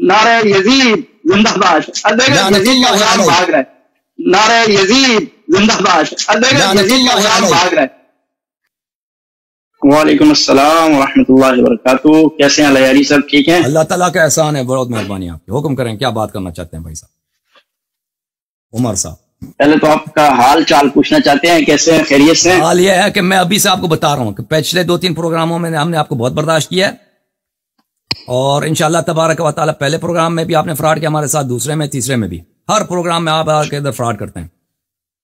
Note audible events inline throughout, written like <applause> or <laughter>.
नारे यजीद जिंदाबाद। भाग रहा है। नारे यजीद जिंदाबाद। भाग रहा है। वालेकुम अस्सलाम वरहमतुल्लाहि वबरकातुहू। कैसे हैं लयारी साहब ठीक हैं? अल्लाह ताला का एहसान है बहुत मेहरबानी आपकी। हुक्म करें क्या बात करना चाहते हैं भाई साहब? उमर साहब। पहले तो आपका हाल चाल पूछना चाहते हैं कैसे हैं? खैरियत से हाल यह है कि मैं अभी से आपको बता रहा हूँ कि पिछले दो तीन प्रोग्रामों में हमने आपको बहुत बर्दाश्त किया है। और इनशाला तबारक व ताला पहले प्रोग्राम में भी आपने फ्रॉड किया हमारे साथ दूसरे में तीसरे में भी। हर प्रोग्राम में आप आके इधर फ्रॉड करते हैं।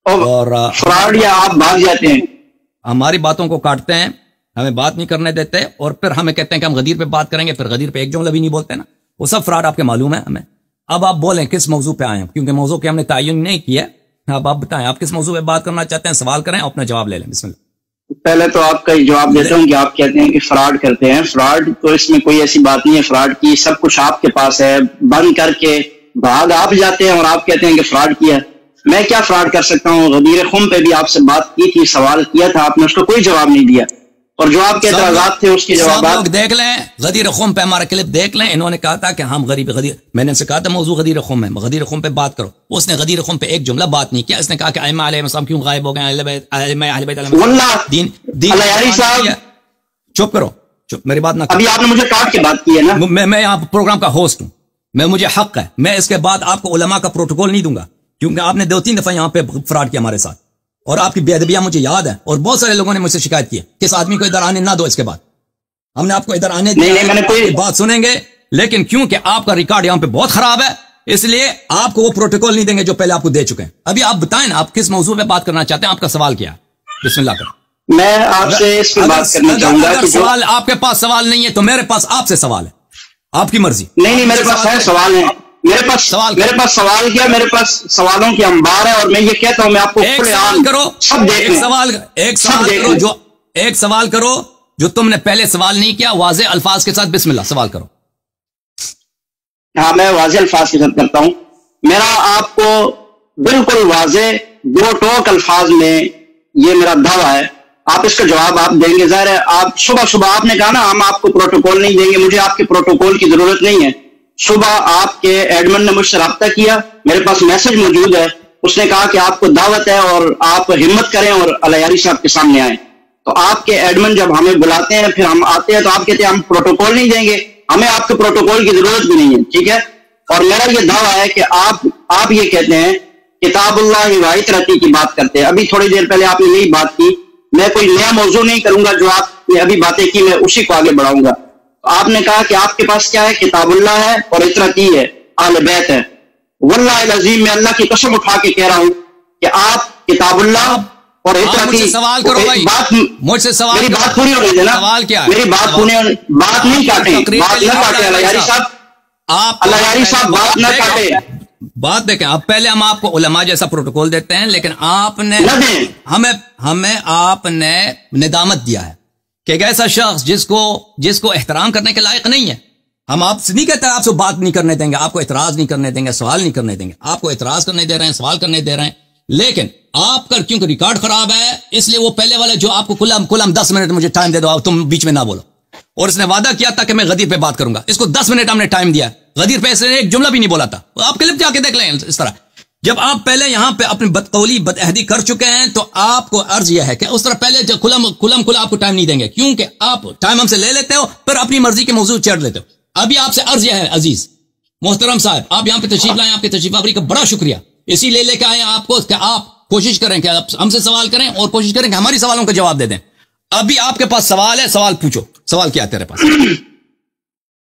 और फ्रॉड या आप भाग जाते हैं? हमारी बातों को काटते हैं हमें बात नहीं करने देते और फिर हमें कहते हैं कि हम गदीर पे बात करेंगे फिर गदीर पे एक जुमला भी नहीं बोलते ना। वो सब फ्रॉड आपके मालूम है हमें। अब आप बोलें किस मौजू पे आए हैं? क्योंकि मौजू के हमने तयन नहीं किया। अब आप बताएँ आप किस मौजू पे बात करना चाहते हैं सवाल करें अपना जवाब ले लें। बिस्मिल्लाह। पहले तो आपका जवाब देता हूँ कि आप कहते हैं कि फ्रॉड करते हैं। फ्रॉड तो इसमें कोई ऐसी बात नहीं है। फ्रॉड की सब कुछ आपके पास है। बंद करके भाग आप जाते हैं और आप कहते हैं कि फ्रॉड किया। मैं क्या फ्रॉड कर सकता हूँ? गदीर खुम पे भी आपसे बात की थी, सवाल किया था। आपने उसको कोई जवाब नहीं दिया। और जो आपके एतराजात थे उसके जवाब लोग देख लें गदीर खुम पे हमारा क्लिप देख लें। इन्होंने कहा था कि हम गरीब गदीर मैंने इनसे कहा था मौजू गदीर खुम है गदीर खुम पे बात करो। उसने गदीर खुम पे एक जुमला बात नहीं किया। इसने कहा कि अइमा अलैहिस्सलाम क्यों गायब हो गए। चुप करो। चुप मेरी बात ना अभी आपने मुझे काट के बात की है ना? मैं मैं यहाँ प्रोग्राम का होस्ट हूँ। मैं मुझे हक है। मैं इसके बाद आपको उलमा का प्रोटोकॉल नहीं दूँगा। क्योंकि आपने दो तीन दफ़ा यहाँ पे फ्रॉड किया हमारे साथ। और आपकी बेदबियाँ मुझे याद है और बहुत सारे लोगों ने मुझसे शिकायत की कि इस आदमी को इधर आने ना दो इसके बाद। हमने आपको इधर आने नहीं, नहीं, मैंने कोई- बात सुनेंगे लेकिन क्योंकि आपका रिकॉर्ड यहाँ पे बहुत खराब है इसलिए आपको वो प्रोटोकॉल नहीं देंगे जो पहले आपको दे चुके हैं। अभी आप बताएँ ना आप किस मौजू पे बात करना चाहते हैं आपका सवाल क्या है? बिस्मिल्लाह करें। मैं आपसे बात करना चाहूँगा अगर सवाल आपके पास सवाल नहीं है तो मेरे पास आपसे सवाल है आपकी मर्ज़ी। नहीं नहीं मेरे पास है सवाल है। मेरे पास सवाल मेरे पास सवाल क्या मेरे पास सवालों की अंबार है और मैं ये कहता हूँ मैं आपको एक सवाल करो सब देख एक सवाल एक सवाल करो जो एक सवाल करो जो तुमने पहले सवाल नहीं किया वाजे अल्फाज के साथ बिस्मिल्लाह सवाल करो। हाँ मैं वाजे अल्फाज के साथ करता हूँ। मेरा आपको बिल्कुल वाजे दो टोक अल्फाज में ये मेरा दावा है। आप इसका जवाब आप देंगे। ज़ाहिर है आप सुबह सुबह आपने कहा ना हम आपको प्रोटोकॉल नहीं देंगे मुझे आपके प्रोटोकॉल की ज़रूरत नहीं है। सुबह आपके एडमिन ने मुझसे रब्ता किया, मेरे पास मैसेज मौजूद है। उसने कहा कि आपको दावत है और आप हिम्मत करें और अलयारी साहब के सामने आए। तो आपके एडमिन जब हमें बुलाते हैं, फिर हम आते हैं तो आप कहते हैं, हम प्रोटोकॉल नहीं देंगे। हमें आपके प्रोटोकॉल की ज़रूरत भी नहीं है, ठीक है? और मेरा ये दावा है कि आप आप ये कहते हैं, किताबुल्लाह वाहिद रती की बात करते हैं। अभी थोड़ी देर पहले आपने यही बात की। मैं कोई नया मौजू नहीं करूँगा जो आपने अभी बातें की, मैं उसी को आगे बढ़ाऊँगा। आपने कहा कि आपके पास क्या है? किताबुल्ला है और इतरती है आल बैत है। वल्लाह अजीम मैं अल्लाह की कसम उठा के कह रहा हूँ कि आप किताबुल्लाह और आप इतरती मुझसे सवाल करो भाई। बात मुझसे सवाल मेरी बात पूरी होने देना सवाल क्या है? मेरी बात पूरी बात नहीं काटे। बात न काटे रहे हैं। अलयारी साहब। आप अलयारी साहब बात न काटे। बात देखें। अब पहले हम आपको उलमा जैसा प्रोटोकॉल देते हैं लेकिन आपने हमें हमें आपने निदामत दिया है। कि एक ऐसा शख्स जिसको जिसको एहतराम करने के लायक नहीं है। हम आपसे नहीं कहते, आपसे बात नहीं करने देंगे, आपको एतराज़ नहीं करने देंगे, सवाल नहीं करने देंगे। आपको एतराज़ करने दे रहे हैं, सवाल करने दे रहे हैं। लेकिन आपका क्योंकि रिकॉर्ड खराब है, इसलिए वो पहले वाले जो आपको कुलम कुलम दस मिनट मुझे टाइम दे दो, आप तुम बीच में ना बोलो। और इसने वादा किया था कि मैं गदीर पे बात करूँगा। इसको दस मिनट हमने टाइम दिया। गदीर पे इसने एक जुमला भी नहीं बोला था। आप क्लिप जाके देख लें इस तरह। जब आप पहले यहाँ पे अपनी बदकौली, बदअहदी कर चुके हैं तो आपको अर्ज़ यह है कि उस तरह पहले जब खुलम खुलम खुला आपको टाइम नहीं देंगे। क्योंकि आप टाइम हमसे ले लेते हो फिर अपनी मर्ज़ी के मौजूद चढ़ लेते हो। अभी आपसे अर्ज़ यह है, अज़ीज़, मोहतरम साहब, आप यहाँ पे तशरीफ़ लाए, आपके तशरीफ़ आवरी का बड़ा शुक्रिया। इसीलिए लेके आए आपको कि आप कोशिश करें कि आप हमसे सवाल करें और कोशिश करें कि हमारी सवालों का जवाब दे दें। अभी आपके पास सवाल है, सवाल पूछो। सवाल क्या है तेरे पास?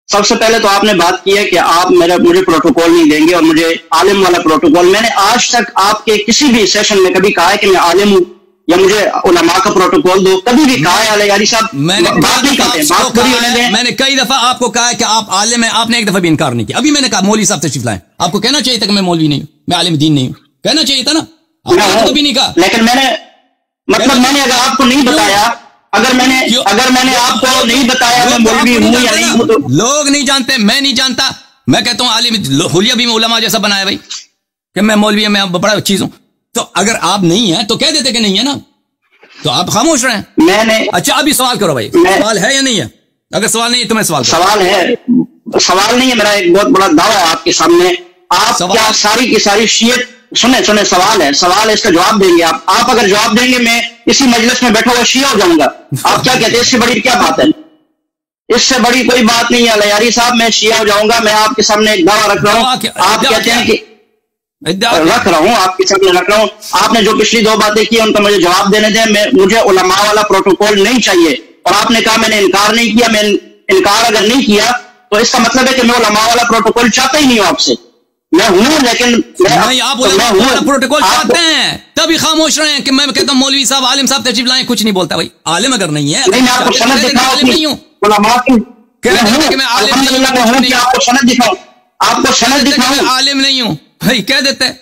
सबसे पहले तो आपने बात की है कि आप मेरा मुझे प्रोटोकॉल नहीं देंगे और मुझे आलिम वाला प्रोटोकॉल मैंने आज तक आपके किसी भी सेशन में कभी कहा है कि मैं आलिम हूँ या मुझे उलमा का प्रोटोकॉल दो। कभी भी कहा है अले यारी साहब मैंने बात नहीं करते बात पूरी कहा होने दें। मैंने कई दफ़ा आपको कहा है कि आप आलिम है आपने एक दफ़ा भी इनकार नहीं किया। अभी मैंने कहा मौली साहब तशरीफ़ लाए। आपको कहना चाहिए था कि मैं मौलवी नहीं हूँ मैं आलिम दीन नहीं हूँ। कहना चाहिए था ना? आपने तो भी नहीं कहा। लेकिन मैंने मतलब मैंने अगर आपको नहीं बताया अगर मैंने अगर मैंने आपको नहीं बताया मैं मौलवी हूँ या नहीं। हूँ तो लोग नहीं जानते मैं नहीं जानता। मैं कहता हूँ आलिम हुलिया भी मैं जैसा बनाया भाई कि मैं मौलवी मैं बड़ा चीज़ हूँ। तो अगर आप नहीं है तो कह देते कि नहीं है ना। तो आप खामोश रहे। मैंने अच्छा अभी सवाल करो भाई। सवाल है या नहीं है? अगर सवाल नहीं है तो मैं सवाल सवाल है। सवाल नहीं है मेरा एक बहुत बड़ा दावा है आपके सामने। आप क्या सारी की सारी शीयत सुने सुने सवाल है सवाल है इसका जवाब देंगे आप। आप अगर जवाब देंगे मैं इसी मजलिस में बैठा हुआ शिया हो जाऊँगा। आप क्या कहते हैं इससे बड़ी क्या बात है? इससे बड़ी कोई बात नहीं है लयारी साहब मैं शिया हो जाऊँगा मैं आपके सामने एक दावा रख रहा हूँ। आप कहते हैं कि रख रहा हूँ आपके सामने रख रहा हूँ। आपने जो पिछली दो बातें की उनका मुझे जवाब देने दें। मैं मुझे उलमा वाला प्रोटोकॉल नहीं चाहिए। और आपने कहा मैंने इनकार नहीं किया मैं इनकार अगर नहीं किया तो इसका मतलब है कि मैं उलमा वाला प्रोटोकॉल चाहता ही नहीं हूँ आपसे। मैं हूँ लेकिन मैं नहीं आप तो हूँ। प्रोटोकॉल चाहते हैं तभी खामोश रहे हैं कि मैं कहता हूँ मौलवी साहब आलिम साहब तशरीफ़ लाए कुछ नहीं बोलता भाई। आलिम अगर नहीं है नहीं आपको हैं। आलिम नहीं आपको आपको दिखाऊँ। आलिम नहीं हूँ। भाई कह देते हैं।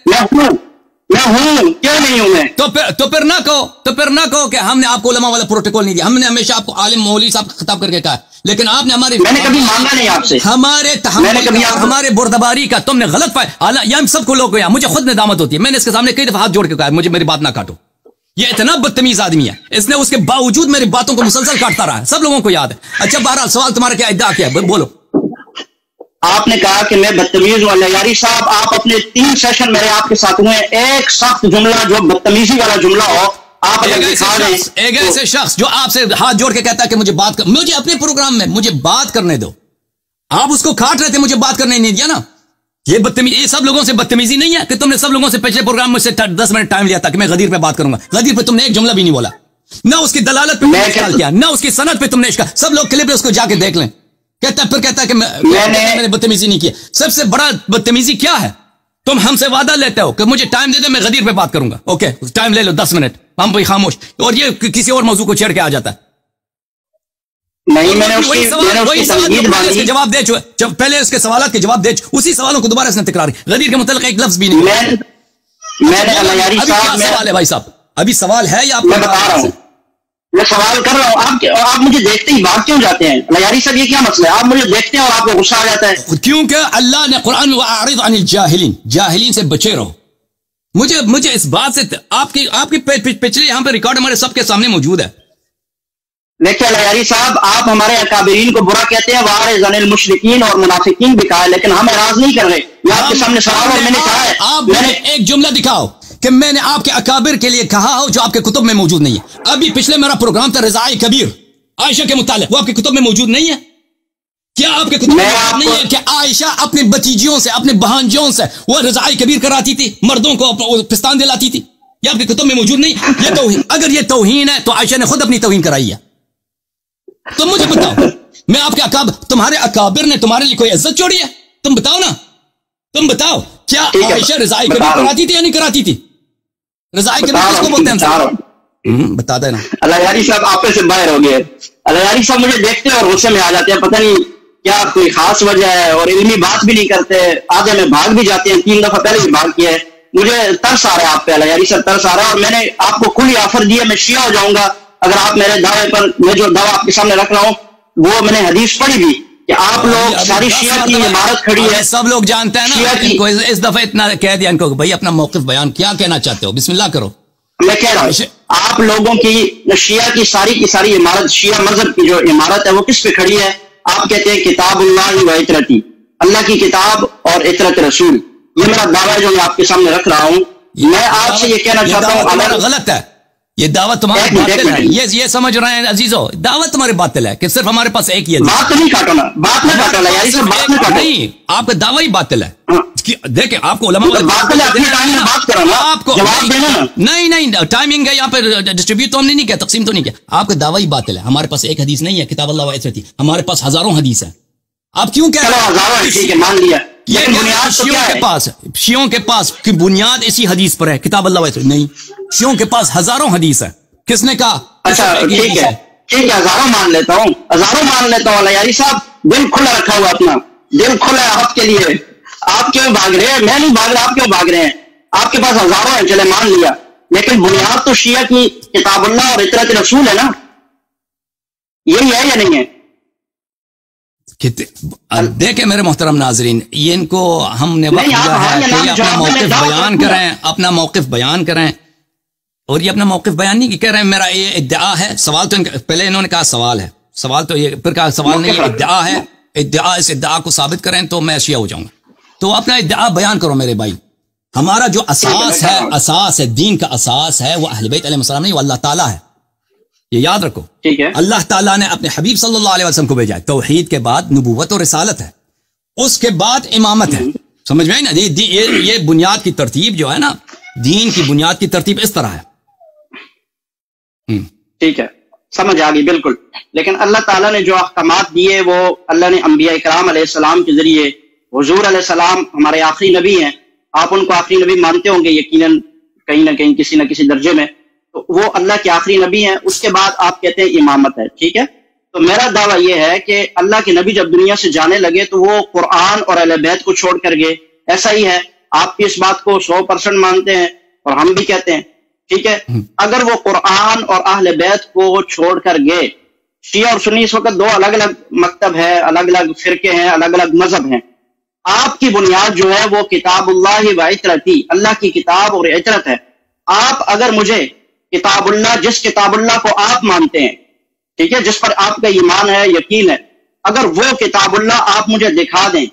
मैं हूँ क्यों नहीं हूँ मैं? तो फिर तो फिर ना कहो तो फिर ना कहो कि हमने आपको उलमा वाला प्रोटोकॉल नहीं दिया। हमने हमेशा आपको आलिम मौलवी साहब खिताब करके कहा लेकिन आपने हमारे मैंने कभी मांगा नहीं आपसे। हमारे मैंने कभी हमारे बुरदबारी का तुमने गलत पाया हम सबको लोग मुझे खुद नदामत होती है। मैंने इसके सामने कई दफ़ा हाथ जोड़ के कहा मुझे मेरी बात ना काटो। ये इतना बदतमीज आदमी है। इसने उसके बावजूद मेरी बातों को मुसलसल काटता रहा है। सब लोगों को याद है। अच्छा बहरहाल सवाल तुम्हारा क्या इद्दा क्या है? बोलो। आपने कहा कि मैं बदतमीज हूँ यारी साहब आप अपने तीन सेशन मेरे आपके साथ हुए एक सख्त जुमला जो बदतमीजी वाला जुमला हो आप एक ऐसे शख्स एक तो- शख्स जो आपसे हाथ जोड़ के कहता है कि मुझे बात कर मुझे अपने प्रोग्राम में मुझे बात करने दो। आप उसको काट रहे थे मुझे बात करने नहीं दिया ना। ये बदतमीजी ये सब लोगों से बदतमीजी नहीं है कि तुमने सब लोगों से पिछले प्रोग्राम में से दस मिनट टाइम लिया था कि मैं गदीर पे बात करूँगा। गदीर पे तुमने एक जुमला भी नहीं बोला। ना उसकी दलालत पे मैं तुमने क्या- ना उसकी सनत पे तुमने इश्काल सब लोग क्लिप उसको जाके देख लें। कहता है फिर कहता है कि मैं, मैंने- मैंने बदतमीजी नहीं किया। सबसे बड़ा बदतमीजी क्या है? तुम हमसे वादा लेते हो कि मुझे टाइम दे दो मैं गदीर पे बात करूँगा। ओके टाइम ले लो दस मिनट हम भाई खामोश। और ये किसी और मौजू को छेड़ के आ जाता है। नहीं मैंने उसकी वही सवाल वही सवाल जो तनकीद पहले इसके बांधी जवाब दे चुके जब पहले उसके सवाल के जवाब दे उसी सवालों को दोबारा इसने तकरार गदीर के मतलब एक लफ्ज भी नहीं। मैंने सवाल है भाई साहब? अभी सवाल है या मैं बता रहा हूँ। मैं सवाल कर रहा हूँ आप आप मुझे देखते ही भाग क्यों जाते हैं? अलायारी साहब ये क्या मसला है? आप मुझे देखते हैं और आपको गुस्सा आ जाता है। क्योंकि अल्लाह ने कुरान में आरिद अनिल जाहिलीन जाहिलीन से बचे रहो। मुझे मुझे इस बात से आपकी आपकी पिछले यहाँ पे रिकॉर्ड हमारे सबके सामने मौजूद है। देखिए लयारी साहब आप हमारे अकाबरीन को बुरा कहते हैं वार जनिल मुशरकिन और मुनाफिकीन भी कहा है लेकिन हम एराज नहीं कर रहे। आपके सामने सवाल और मैंने कहा है। आप मैंने एक जुमला दिखाओ। कि मैंने आपके अकाबिर के लिए कहा हो जो आपके कुतुब में मौजूद नहीं है। अभी पिछले मेरा प्रोग्राम था रजाई कबीर। आयशा के मुतालिक वो आपके कुतुब में मौजूद नहीं है। क्या आपके कुतुब में मौजूद नहीं है कि आयशा अपने भतीजियों से अपने बहानजियों से वो रजाई कबीर कराती थी मर्दों को पिस्तान दिलाती थी? ये आपके कुतुब में मौजूद नहीं? ये तोहीन अगर ये तोहीन है तो आयशा ने खुद अपनी तोहीन कराई है। तो मुझे बताओ मैं आपके अकाब तुम्हारे अकाबिर ने तुम्हारे लिए कोई इज़्ज़त छोड़ी है? तुम बताओ ना। तुम बताओ क्या आयशा रजाई कबीर कराती थी या नहीं कराती थी? रजाई बता रहा किसको बोलते हैं। हम्म, बता देना। अलायारी साहब आपे से बाहर हो गए। अलायारी साहब मुझे देखते हैं और गुस्से में आ जाते हैं। पता नहीं क्या कोई खास वजह है और इल्मी बात भी नहीं करते। आधे में भाग भी जाते हैं। तीन दफ़ा पहले भी भाग किया है। मुझे तरस आ रहा है आप पे अलायारी साहब तरस आ रहा है। और मैंने आपको खुली ऑफ़र दी है मैं शिया हो जाऊँगा। अगर आप मेरे दावे पर मैं जो दावा आपके सामने रख रहा हूँ वो मैंने हदीस पढ़ी भी। कि आप लोग सारी शिया की इमारत खड़ी है। सब लोग जानते हैं ना इनको इस, इस दफ़ा इतना कह दिया इनको भाई अपना मौकफ बयान क्या कहना चाहते हो? बिस्मिल्लाह करो। मैं कह रहा हूँ आप लोगों की शिया की सारी की सारी इमारत शिया मज़हब की जो इमारत है वो किस पे खड़ी है? आप कहते हैं किताबुल्लाह व इतरती। अल्लाह की किताब और इतरत रसूल। ये मेरा दावा है जो मैं आपके सामने रख रहा हूँ। मैं आपसे ये कहना चाहता हूँ गलत है। ये दावा तुम्हारा बातिल है। ये ये समझ रहे हैं अजीजो दावा तुम्हारे बातिल है कि सिर्फ़ हमारे पास एक ही बात नहीं काटो ना बात ना काटो ना यार सिर्फ़ बात एक- ना काटो। नहीं आपका दावा ही बातिल है। हाँ। कि- देखे आपको उलमा तो बात अपने टाइम में बात करो ना। आपको जवाब देना नहीं नहीं टाइमिंग है यहाँ पे डिस्ट्रीब्यूट तो हमने नहीं किया तकसीम तो नहीं किया। आपका दावा ही बातिल है। हमारे पास एक हदीस नहीं है किताब अल्लाह थी हमारे पास हज़ारों हदीस है। आप क्यों कह रहे हज़ारों है, ठीक है मान लिया। लेकिन बुनियाद तो शियों के है? पास शियों के पास की बुनियाद इसी हदीस पर है किताब अल्लाह नहीं शियों के पास हज़ारों हदीस है। किसने कहा? अच्छा ठीक है। ठीक है हज़ारों मान लेता हूँ। हज़ारों मान लेता हूँ यारी साहब दिल खुला रखा हुआ अपना। दिल खुला है आपके लिए। आप क्यों भाग रहे हैं? मैं नहीं भाग रहा आप क्यों भाग रहे हैं? आपके पास हज़ारों है चले मान लिया। लेकिन बुनियाद तो शिया की किताबुल्लाह और इतरत रसूल है ना? यही है या नहीं है? देखे मेरे मोहतरम नाजरीन ये इनको हमने वक्त दिया हाँ कि अपना मौकफ बयान करें अपना मौकफ बयान करें। और ये अपना मौकफ बयान नहीं कह रहे हैं मेरा ये इद्दा है। सवाल तो पहले इन्होंने कहा सवाल है। सवाल तो ये फिर कहा सवाल नहीं इद्दा है। इद्दा इस इद्दा को साबित करें तो मैं अशिया हो जाऊँगा। तो अपना इद्दा बयान करो मेरे भाई। हमारा जो असास है असास है दीन का असास है वो अहलबैत नहीं वो अल्लाह ताला है। ये याद रखो। ठीक है। अल्लाह ताला ने अपने हबीब सल्लल्लाहु अलैहि वसल्लम को भेजा है। तौहीद के बाद नबूवत और रिसालत है। उसके बाद इमामत है। समझ में आई ना? ये ये ये बुनियाद की तरतीब जो है ना दीन की बुनियाद की तरतीब इस तरह है। हम्म। ठीक है। समझ आ गई बिल्कुल। लेकिन अल्लाह ताला ने जो अहकाम दिए वो अल्लाह ने अम्बिया कराम के ज़रिए हजूर सलाम हमारे आखिरी नबी हैं। आप उनको आखिरी नबी मानते होंगे यकीनन कहीं ना कहीं किसी ना किसी दर्जे में। तो वो अल्लाह के आखिरी नबी हैं उसके बाद आप कहते हैं इमामत है ठीक है? तो मेरा दावा यह है कि अल्लाह के नबी जब दुनिया से जाने लगे तो वो कुरान और अहलबैत को छोड़ कर गए। ऐसा ही है आप भी इस बात को सौ परसेंट मानते हैं और हम भी कहते हैं ठीक है? हम्म। अगर वो कुरान और अहल बैत को छोड़ कर गए शिया और सुन्नी इस वक्त दो अलग अलग मकतब है अलग अलग फिरके हैं अलग अलग मज़हब हैं। आपकी बुनियाद जो है वो किताबुल्लाह व इतरती अल्लाह की किताब और इतरत है। आप अगर मुझे किताबुल्लाह, जिस किताबुल्लाह को आप मानते हैं, ठीक है, जिस पर आपका ईमान है, यकीन है, अगर वो किताबुल्लाह आप मुझे दिखा दें,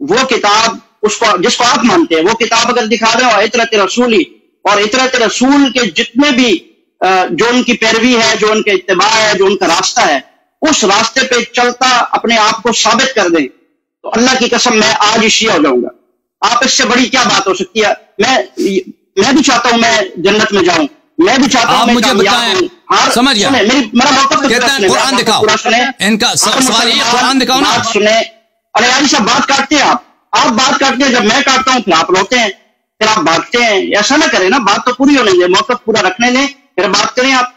वो किताब उसको, जिसको आप मानते हैं, वो किताब अगर दिखा दें और इतरत रसूली, और इतरत रसूल के जितने भी जो उनकी पैरवी है, जो उनके इतबा है, जो उनका रास्ता है, उस रास्ते पे चलता अपने आप को साबित कर दें तो अल्लाह की कसम मैं आज शिया हो जाऊँगा। आप इससे बड़ी क्या बात हो सकती है? मैं मैं भी चाहता हूँ मैं जन्नत में जाऊँ। मैं भी चाहता हूँ मुझे बताएँ। हाँ। समझ गया। मेरा मौका कहते हैं कुरान दिखाओ। इनका सवाल ये कुरान दिखाओ ना। सुने। अरे यार सब बात काटते हैं आप। आप बात काटते हैं जब मैं काटता हूँ फिर आप रोते हैं फिर आप भागते हैं। ऐसा ना करें ना बात तो पूरी होने दें मौका पूरा रखने दें फिर बात करें आप।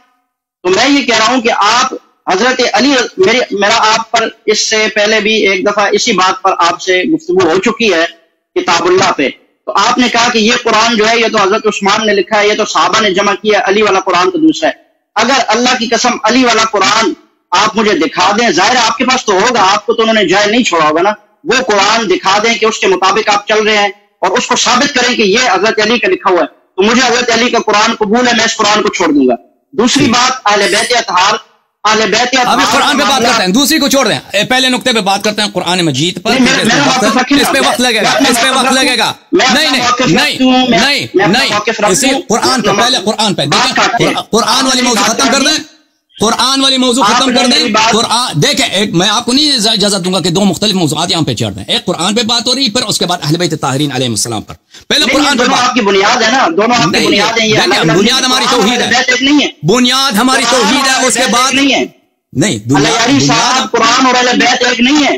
तो मैं ये कह रहा हूँ कि आप हज़रत अली मेरे मेरा आप पर इससे पहले भी एक दफ़ा इसी बात पर आपसे गुफ्तु हो चुकी है किताबुल्लाह पे। तो आपने कहा कि ये कुरान जो है, ये तो हज़रत उस्मान ने लिखा है, ये तो साहबा ने जमा किया, अली वाला कुरान तो दूसरा है। अगर अल्लाह की कसम अली वाला कुरान आप मुझे दिखा दें, ज़ाहिर आपके पास तो होगा, आपको तो उन्होंने जाय नहीं छोड़ा होगा ना। वो कुरान दिखा दें कि उसके मुताबिक आप चल रहे हैं और उसको साबित करें कि ये हज़रत अली का लिखा हुआ है। तो मुझे हज़रत अली का कुरान कबूल है, मैं इस कुरान को छोड़ दूँगा। दूसरी बात, अहल बैत अतहार अभी कुरान पे बात करते हैं। दूसरी को छोड़ दें। पहले नुकते पे बात करते हैं कुरान मजीद पर इस पे वक्त लगेगा इस पे वक्त लगेगा। नहीं नहीं नहीं नहीं नहीं। इसे कुरान पे पहले कुरान पे देखें। कुरान वाली मौजूद खत्म कर दें। कुरान वाली मौजू खत्म कर दें। कुरान देखें एक मैं आपको नहीं इजाज़त दूँगा कि दो मुख्तलिफ़ मौजूद यहाँ पे चढ़ दें एक कुरान पे बात हो रही फिर उसके बाद अहलबैत ताहरीन अलैहिस्सलाम पर। पहले कुरान पे आपकी बुनियाद है ना। दोनों आपकी बुनियाद है बुनियाद हमारी तोहीद है। बुनियाद हमारी तोहीद है उसके बाद नहीं है। नहीं बुनियाद कुरान और एक नहीं है।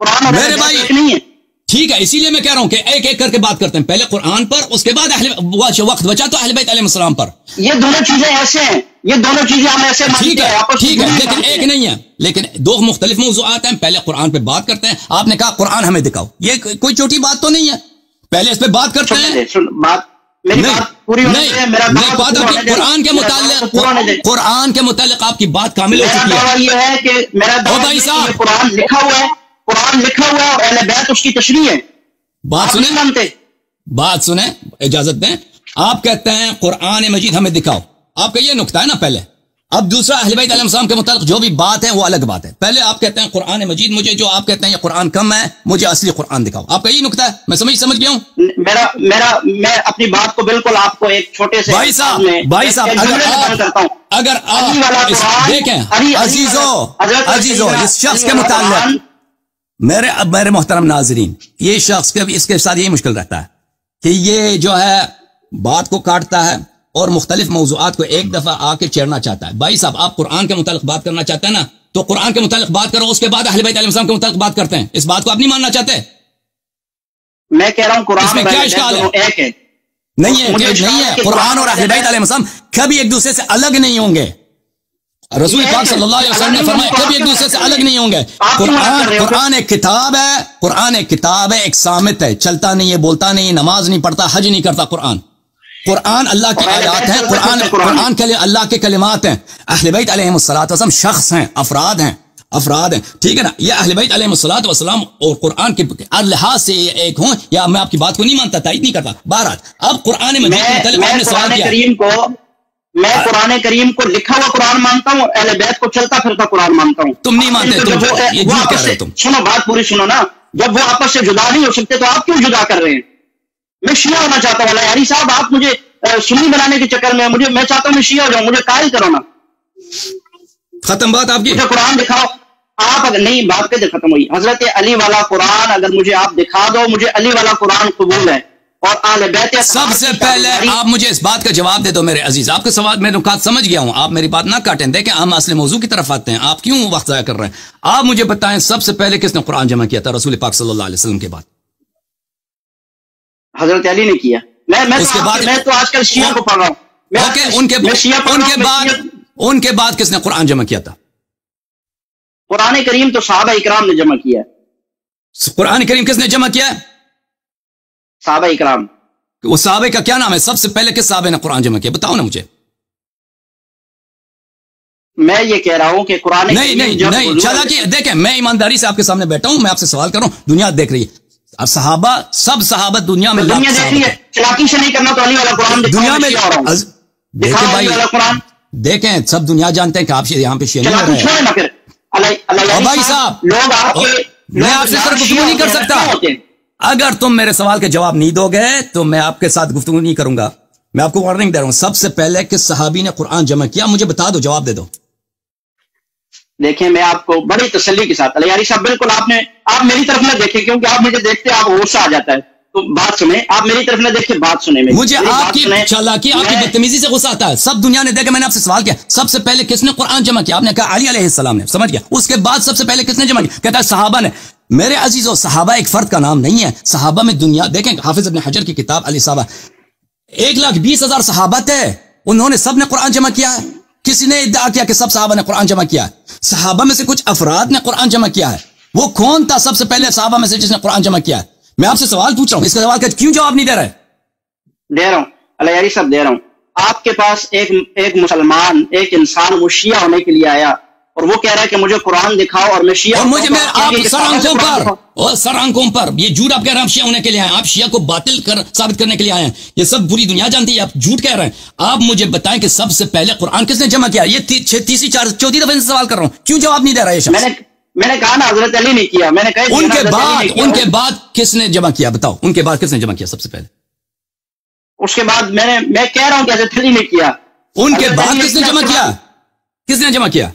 कुरान मेरे भाई नहीं है। ठीक है इसीलिए मैं कह रहा हूँ कि एक एक करके बात करते हैं। पहले कुरान पर उसके बाद वक्त बचा तो अहलबैत पर। ये दोनों चीज़ें ऐसे हैं। ये दोनों चीज़ें हम ऐसे ठीक है ठीक है लेकिन एक नहीं है। लेकिन दो मुख्तलिफ़ मौजू आते हैं पहले कुरान पे बात करते हैं। आपने कहा कुरान हमें दिखाओ। ये कोई छोटी बात तो नहीं है। पहले इस पर बात करते हैं। कुरान के मुतालिक कुरान के मुतालिक आपकी बात कामिल हो चुकी है। भाई साहब। कुरान लिखा हुआ है। कुरान लिखा हुआ है और अहले बैत उसकी तशरी है। बात सुने? मानते? बात सुने? इजाज़त दें? आप कहते हैं कुरान मजीद हमें दिखाओ। आपका ये नुकता है ना पहले? अब दूसरा अहलबैतम के मुताबिक जो भी बात है वो अलग बात है। पहले आप कहते हैं कुरान मजीद मुझे जो आप कहते हैं ये कुरान कम है मुझे असली कुरान दिखाओ। आपका ये नुकता है? मैं समझ समझ गया हूँ? मेरा मेरा मैं अपनी बात को बिल्कुल आपको एक छोटे से भाई साहब भाई साहब अगर आप अगर आप देखें अजीजो अजीजो इस शख्स के मुताबिक मेरे अब मेरे मोहतरम नाजरीन ये शख्स के इसके साथ यही मुश्किल रहता है कि ये जो है बात को काटता है और मुख्तलिफ़ मौजूद को एक दफ़ा आके चेड़ना चाहता है। भाई साहब आप कुरान के मुतालिक बात करना चाहते हैं ना तो कुरान के मुतालिक बात करो उसके बाद अहल के मुतालिक बात करते हैं। इस बात को आप नहीं मानना चाहते? मैं कह रहा हूँ कुरान क्या इश्काल है? नहीं है नहीं है। कुरान और अहल कभी एक दूसरे से अलग नहीं होंगे। रसूल पाक सल्लल्लाहु अलैहि वसल्लम ने फरमाया कभी एक दूसरे से अलग नहीं होंगे। कुरान कुरान एक किताब है कुरान एक किताब है एक सामित है। चलता नहीं है बोलता नहीं नमाज़ नहीं पढ़ता हज नहीं करता कुरान। कुरान अल्लाह की आयात है कुरान कुरान? के लिए अल्लाह के कलिमात हैं। अहलबैत अलैहिस्सलाम शख्स हैं अफराद हैं अफराद हैं। ठीक है ना? ये अहलबैत अलैहिस्सलाम और कुरान के लिहाज से एक हूँ या मैं आपकी बात को नहीं मानता था नहीं करता। बारह अब कुरान में सवाल किया मैं कुरान करीम को लिखा हुआ कुरान मानता हूँ अहले बैत को चलता फिरता कुरान मानता हूँ। तुम नहीं मानते तुम ये रहे हो तुम। सुनो बात पूरी सुनो ना। जब वो आपस से जुदा नहीं हो सकते तो आप क्यों जुदा कर रहे हैं? मैं शिया होना चाहता हूँ यारी साहब आप मुझे सुनी बनाने के चक्कर में मुझे मैं चाहता हूँ मैं शिया हो जाऊँ मुझे कायल करो ना। खत्म बात आपकी। मुझे कुरान दिखाओ। आप अगर नहीं बात कैसे खत्म हुई? हज़रत अली वाला कुरान अगर मुझे आप दिखा दो मुझे अली वाला कुरान कबूल है। और आल बैत सबसे पहले आप मुझे इस बात का जवाब दे दो मेरे अज़ीज़। आपके सवाल मैं नुकात समझ गया हूँ। आप मेरी बात ना काटें। देखें हम असली मौजू की तरफ़ आते हैं। आप क्यों वक्त ज़ाया कर रहे हैं? आप मुझे बताएँ सबसे पहले किसने कुरान जमा किया था रसूल पाक सल्लल्लाहु अलैहि वसल्लम के बाद? हज़रत अली ने किया। मैं मैं उसके तो बाद मैं तो आजकल शिया को पढ़ रहा हूँ। ओके उनके उनके बाद उनके बाद किसने कुरान जमा किया था? कुरान करीम तो साहबा इकराम ने जमा किया। कुरान करीम किसने जमा किया? साहबा इकराम। वो साहबे का क्या नाम है? सबसे पहले किस साहबे ने कुरान जमा किया? बताओ ना मुझे। मैं ये कह रहा हूँ कि कुरान नहीं नहीं नहीं चला कि देखें मैं ईमानदारी से आपके सामने बैठा हूँ मैं आपसे सवाल कर रहा हूँ दुनिया देख रही है। अब सहाबा सब सहाबत दुनिया में दुनिया देख रही है चलाकी से नहीं करना तो अली वाला कुरान दुनिया में देखें भाई देखें सब दुनिया जानते हैं कि आप यहाँ पे शेयर नहीं रहे। हैं भाई साहब लोग मैं आपसे गुफ्तु नहीं कर सकता। अगर तुम मेरे सवाल के जवाब नहीं दोगे तो मैं आपके साथ गुफ्तु नहीं करूँगा। मैं आपको वार्निंग दे रहा हूँ सबसे पहले किस सहाबी ने कुरान जमा किया मुझे बता दो जवाब दे दो। देखें मैं आपको बड़ी तसल्ली के साथ अलियारी साहब बिल्कुल आपने आप मेरी तरफ़ ना देखें क्योंकि आप मुझे देखते आप गुस्सा आ जाता है। तो बात सुने आप मेरी तरफ़ ना देखें बात सुने मुझे आपकी चालाकी आपकी बदतमीजी से गुस्सा आता है। सब दुनिया ने देखा मैंने आपसे सवाल किया। सबसे पहले किसने कुरान जमा किया? आपने कहा अली सलाम ने। समझ गया? उसके बाद सबसे पहले किसने जमा किया? कहता है साहबा ने। मेरे अजीजों सहाबा, एक फर्द का नाम नहीं है। सहाबा में दुनिया, देखें, हाफिज अपने हजर की किताब, अली साहबा एक लाख बीस हज़ार सहाबत है उन्होंने सबने कुरान जमा किया है। किसी ने इद्दा किया कि सब सहाबा ने कुरान जमा किया है। सहाबा में से कुछ अफराद ने कुरान जमा किया है। वो कौन था सबसे पहले सहाबा में से जिसने कुरान जमा किया है? मैं आपसे सवाल पूछ रहा हूँ। इसका सवाल का क्यों जवाब नहीं दे रहे? दे रहा हूँ। अल्लाह सब दे रहा हूँ। आपके पास एक एक मुसलमान, एक इंसान मुशिया होने के लिए आया। और वो कह रहा है कि मुझे कुरान दिखाओ और मैं शिया और मुझे मैं आप सर आँखों पर और सर आँखों पर। ये झूठ आप कह रहे हैं आप शिया होने के लिए आए आप शिया को बातिल कर साबित करने के लिए आए हैं। ये सब बुरी दुनिया जानती है आप झूठ कह रहे हैं। आप मुझे बताएँ कि सबसे पहले कुरान किसने जमा किया? ये तीसरी चार चौथी दफे से सवाल कर रहा हूँ। क्यों जवाब नहीं दे रहा है मैंने मैंने कहा ना हज़रत अली ने किया। मैंने कहा उनके बाद उनके बाद किसने जमा किया? बताओ उनके बाद किसने जमा किया सबसे पहले? उसके बाद मैंने मैं कह रहा हूँ कि हज़रत अली ने किया। उनके बाद किसने जमा किया? किसने जमा किया?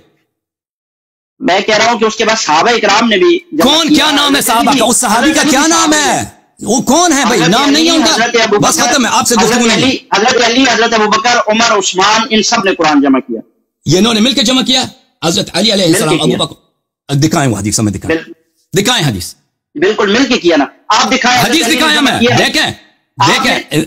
मैं कह रहा हूँ कि उसके बाद साहबा इकराम ने भी कौन? क्या नाम है साहबा का? उस सहाबी का क्या नाम है? वो कौन है भाई? नाम नहीं है उनका बस खत्म है आपसे हज़रत अली हज़रत अबू बकर उमर उस्मान इन सबने कुरान जमा किया। ये इन्होंने मिलकर जमा किया? हज़रत अली अलैहिस्सलाम अबू बकर दिखाएँ वो हदीस हमें दिखाएँ। दिखाएँ हदीस। बिल्कुल मिलके किया ना। आप दिखाएँ हदीस दिखाया हमें। देखें देखें।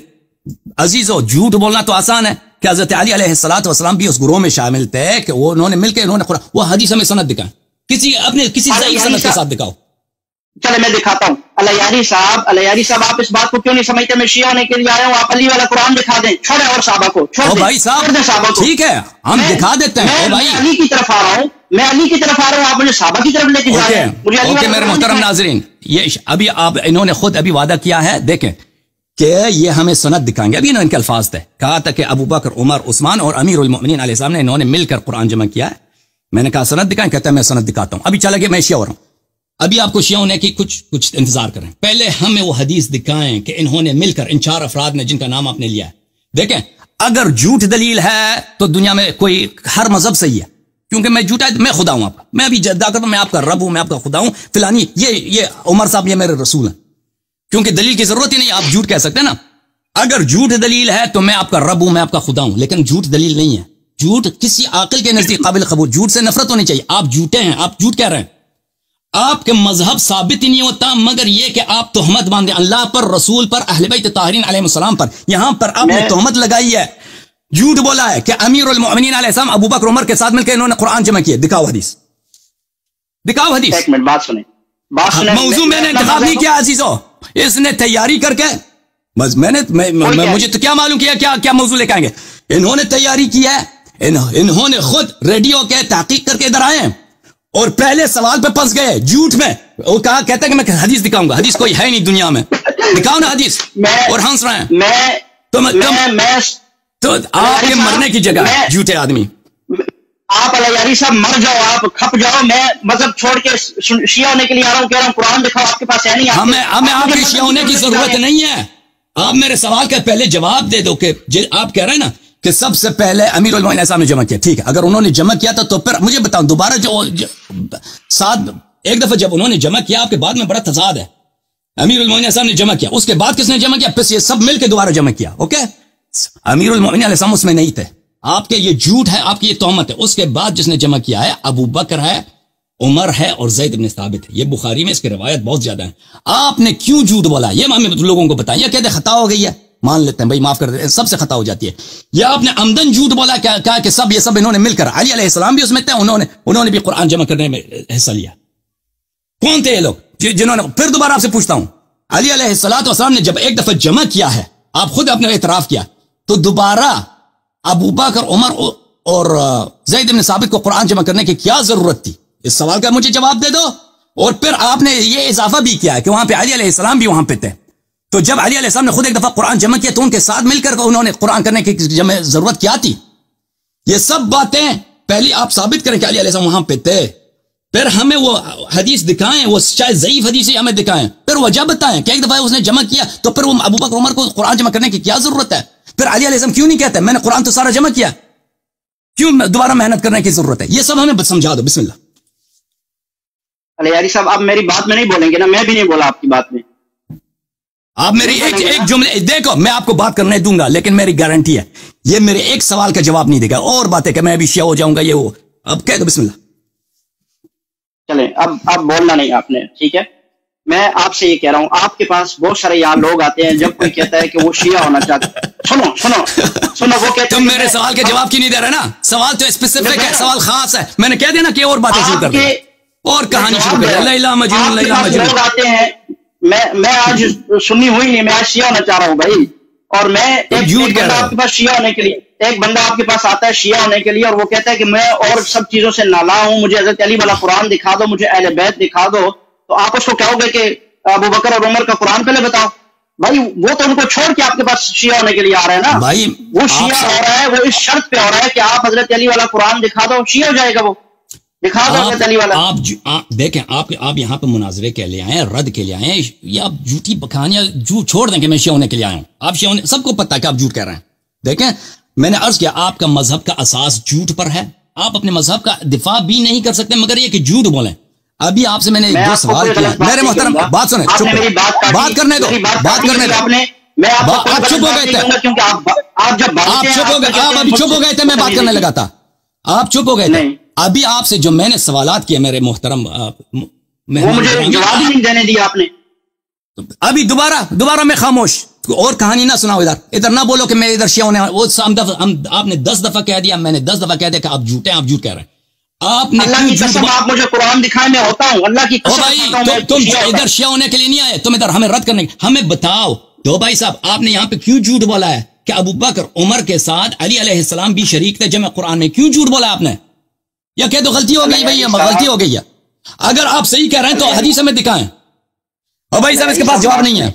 अजीजो झूठ बोलना तो आसान है कि हज़रत अली भी उस गुरोह में शामिल थे कि वो उन्होंने मिलकर उन्होंने वो हदीस हमें सनत दिखाएँ। किसी अपने किसी सही सनत के साथ दिखाओ। चले मैं दिखाता हूँ। अलियारी साहब अलियारी साहब आप इस बात को क्यों नहीं समझते? मैं शिया होने के लिए आया हूँ। आप अली वाला कुरान दिखा दें। छोड़े और साहबा को छोड़ भाई साहब साहबा ठीक है हम दिखा देते हैं। मैं, भाई। अली की तरफ़ आ रहा हूँ। मैं अली की तरफ़ आ रहा हूँ। आप मुझे साहबा की तरफ़ लेके जा रहे हैं। मेरे मोहतरम नाजरीन ये अभी आप इन्होंने खुद अभी वादा किया है। देखें कि ये हमें सनत दिखाएँगे। अभी इनके अल्फाज थे। कहा था कि अबू बकर, उमर, उस्मान और अमीर उलमिन ने इन्होंने मिलकर कुरान जमा किया है। मैंने कहा सनत दिखाएँ? कहता है, मैं सनत दिखाता हूँ। अभी चला गया, मैं शिया हो रहा हूँ। अभी आपको शिया होने की कुछ कुछ इंतज़ार करें। पहले हमें वो हदीस दिखाएँ कि इन्होंने मिलकर इन चार अफराद ने जिनका नाम आपने लिया है। देखें, अगर झूठ दलील है तो दुनिया में कोई, हर मज़हब सही है। क्योंकि मैं झूठा, मैं खुदा हूँ आपका। मैं अभी जद्दा करता हूँ, मैं आपका रब हूँ, मैं आपका खुदा हूँ। फिलहानी ये ये, उमर साहब, ये मेरे रसूल हैं। क्योंकि दलील की ज़रूरत ही नहीं आप झूठ कह सकते ना। अगर झूठ दलील है तो मैं आपका रब हूँ मैं आपका खुदा हूँ लेकिन झूठ दलील नहीं है। झूठ किसी आकल के नज़दीक काबिल कबूल झूठ से नफरत होनी चाहिए। आप झूठे हैं आप झूठ कह रहे हैं। आपके मज़हब साबित ही नहीं होता मगर यह कि आप तोहमत बांधे अल्लाह पर रसूल पर अहलबैत ताहरीन सलाम पर। यहाँ पर आपने तोहमत लगाई है। झूठ बोला है कि अमीर उलमिन अबू बकर उमर के साथ मिलकर इन्होंने कुरान जमा किया। दिखाओ हदीस। दिखाओ हदीस। एक मिनट बात सुने बात सुने मौजू मैंने इंतज़ाम नहीं किया अजीजो। इसने तैयारी करके बस मैंने मैं, मैं, मुझे तो क्या मालूम किया क्या क्या मौजू लेकर आएँगे? इन्होंने तैयारी की है। इन, इन्होंने खुद रेडियो के तहकीक करके इधर आए और पहले सवाल पे फंस गए झूठ में। वो कहा कहता है कि मैं हदीस दिखाऊँगा। हदीस कोई है नहीं दुनिया में। दिखाओ ना हदीस। और हंस रहे हैं। मैं तुम मैं, मैं तो आपके मरने की जगह झूठे आदमी। आप अलयारी साहब मर जाओ आप खप जाओ मैं मज़हब छोड़ के शिया होने के लिए आ रहा हूँ कह रहा हूँ कुरान दिखाओ आपके पास है नहीं हमें हमें आप आपकी शिया होने की ज़रूरत नहीं है। आप मेरे सवाल का पहले जवाब दे दो कि आप कह रहे हैं ना कि सबसे पहले अमीर साहब ने जमा किया। ठीक है अगर उन्होंने जमा किया था तो फिर मुझे बताओ दोबारा जो, जो सात एक दफ़ा जब उन्होंने जमा किया आपके बाद में बड़ा तजाद है। अमीर साहब ने जमा किया उसके बाद किसने जमा किया? फिर ये सब मिलकर दोबारा जमा किया ओके? अमीर उसमें नहीं थे। आपके ये झूठ है, आपकी ये तोहमत है। उसके बाद जिसने जमा किया है, अबू बकर है, उमर है और जैद इब्न साबित है। ये बुखारी में इसकी रवायत बहुत ज़्यादा है। आपने क्यों झूठ बोला? ये हमें लोगों को बताएँ ये कहते खता हो गई है। मान लेते हैं, भाई, माफ़ कर देते सबसे खता हो जाती है। या आपने आमदन झूठ बोला? क्या कहा कि सब, ये सब इन्होंने मिलकर, अली अलैहिस्सलाम भी उसमें थे, उन्होंने उन्होंने भी कुरान जमा करने में हिस्सा लिया। कौन थे ये लोग? जिन्होंने फिर दोबारा आपसे पूछता हूँ। अली अलैहिस्सलाम ने जब एक दफ़ा जमा किया है, आप खुद अपने एतराफ किया तो दोबारा अबू बकर उमर और जैद इब्न साबित को कुरान जमा करने की क्या ज़रूरत थी? इस सवाल का मुझे जवाब दे दो। और फिर आपने ये इजाफा भी किया कि वहाँ पे अली भी वहाँ पे थे। तो जब अली अलैहिस्सलाम ने खुद एक दफ़ा कुरान जमा किया तो उनके साथ मिलकर उन्होंने कुरान करने की ज़रूरत क्या थी? ये सब बातें पहले आप साबित करें कि अली अलैहिस्सलाम वहाँ पे थे। फिर हमें वो हदीस दिखाएँ, वो शायद जयीफ हदीस हमें दिखाएँ। फिर वजह बताएँ कि एक दफ़ा उसने जमा किया तो फिर वो अबू बकर उमर को कुरान जमा करने की क्या ज़रूरत है? फिर अली क्यों नहीं कहते? मैंने कुरान तो सारा जमा किया। क्यों दोबारा मेहनत करने की ज़रूरत है? ये सब हमें समझा दो बिस्मिल्लाह। अलयारी साहब आप मेरी बात में नहीं बोलेंगे ना मैं भी नहीं बोला आपकी बात में। आप मेरी एक एक जुमले देखो मैं आपको बात करने दूँगा लेकिन मेरी गारंटी है। ये मेरे एक सवाल का जवाब नहीं देगा। और बातें कि मैं अभी शिया हो जाऊँगा ये वो। अब कह दो बिस्मिल्लाह। चले अब अब बोलना नहीं आपने ठीक है? मैं आपसे ये कह रहा हूँ आपके पास बहुत सारे यहाँ लोग आते हैं जब कोई कहता है कि वो शिया होना चाहता है। सुनो सुनो सुनो वो कहते तुम मेरे सवाल के जवाब क्यों नहीं दे रहे ना? सवाल तो स्पेसिफिक है सवाल खास है। मैंने कह दिया ना कि और बातें शुरू कर और कहानी शुरू कर लैला आपके लैला लोग आते हैं। मैं मैं आज सुन्नी हुई नहीं मैं आज शिया होना चाह रहा हूँ भाई। और मैं एक, एक बंदा आपके पास शिया होने के लिए एक बंदा आपके पास आता है शिया होने के लिए और वो कहता है कि मैं और सब चीज़ों से नाला हूँ मुझे हज़रत अली वाला कुरान दिखा दो मुझे अहले बैत दिखा दो। तो आप उसको कहोगे कि अबू बकर और उमर का कुरान पहले बताओ। भाई वो तो उनको छोड़ के आपके पास शिया होने के लिए आ रहे हैं ना। भाई वो शिया हो रहा है वो इस शर्त पे हो रहा है कि आप हज़रत अली वाला कुरान दिखा दो शिया हो जाएगा वो। दिखा दो हज़रत अली आप, वाला। आप, आप देखें आप आप यहाँ पे मुनाजरे के लिए आए हैं रद्द के लिए आए हैं ये आप झूठी कहानियाँ झूठ छोड़ दें कि मैं शिया होने के लिए आया हूँ। आप शिया होने सबको पता है कि आप झूठ कह रहे हैं। देखें मैंने अर्ज़ किया आपका मज़हब का असास झूठ पर है। आप अपने मज़हब का दिफा भी नहीं कर सकते मगर ये कि झूठ बोलें। अभी आपसे मैंने मैं आपको सवाल किया। मेरे मोहतरम बात सुने चुप बात बात करने दो बात करने दो। मैं आप चुप हो गए थे। आप आप जब आप चुप हो गए आप अभी चुप हो गए थे मैं बात करने लगा। था। आप चुप हो गए थे। अभी आपसे जो मैंने सवाल किए मेरे मोहतरम वो मुझे जवाब ही नहीं देने दिया आपने। अभी दोबारा दोबारा मैं खामोश। और कहानी ना सुनाओ इधर। इधर ना बोलो कि मैं इधर शिया होने वो हम दफ़ा हम आपने दस दफ़ा कह दिया मैंने दस दफ़ा कह दिया कि आप झूठे हैं आप झूठ कह रहे हैं। आपने अल्लाह की कसम आप मुझे कुरान दिखाए मैं होता हूँ अल्लाह की कसम भाई तुम तुम इधर शिया होने के लिए नहीं आए तुम इधर हमें रद्द करने हमें बताओ। दो भाई साहब आपने यहाँ पे क्यों झूठ बोला है? कि अबू बकर उमर के साथ अली अलैहिस्सलाम भी शरीक थे जमे कुरान में क्यों झूठ बोला आपने? या कह दो गलती हो गई भाई गलती हो गई है? अगर आप सही कह रहे हैं तो हदीस हमें दिखाएँ। और भाई साहब इसके पास जवाब नहीं है।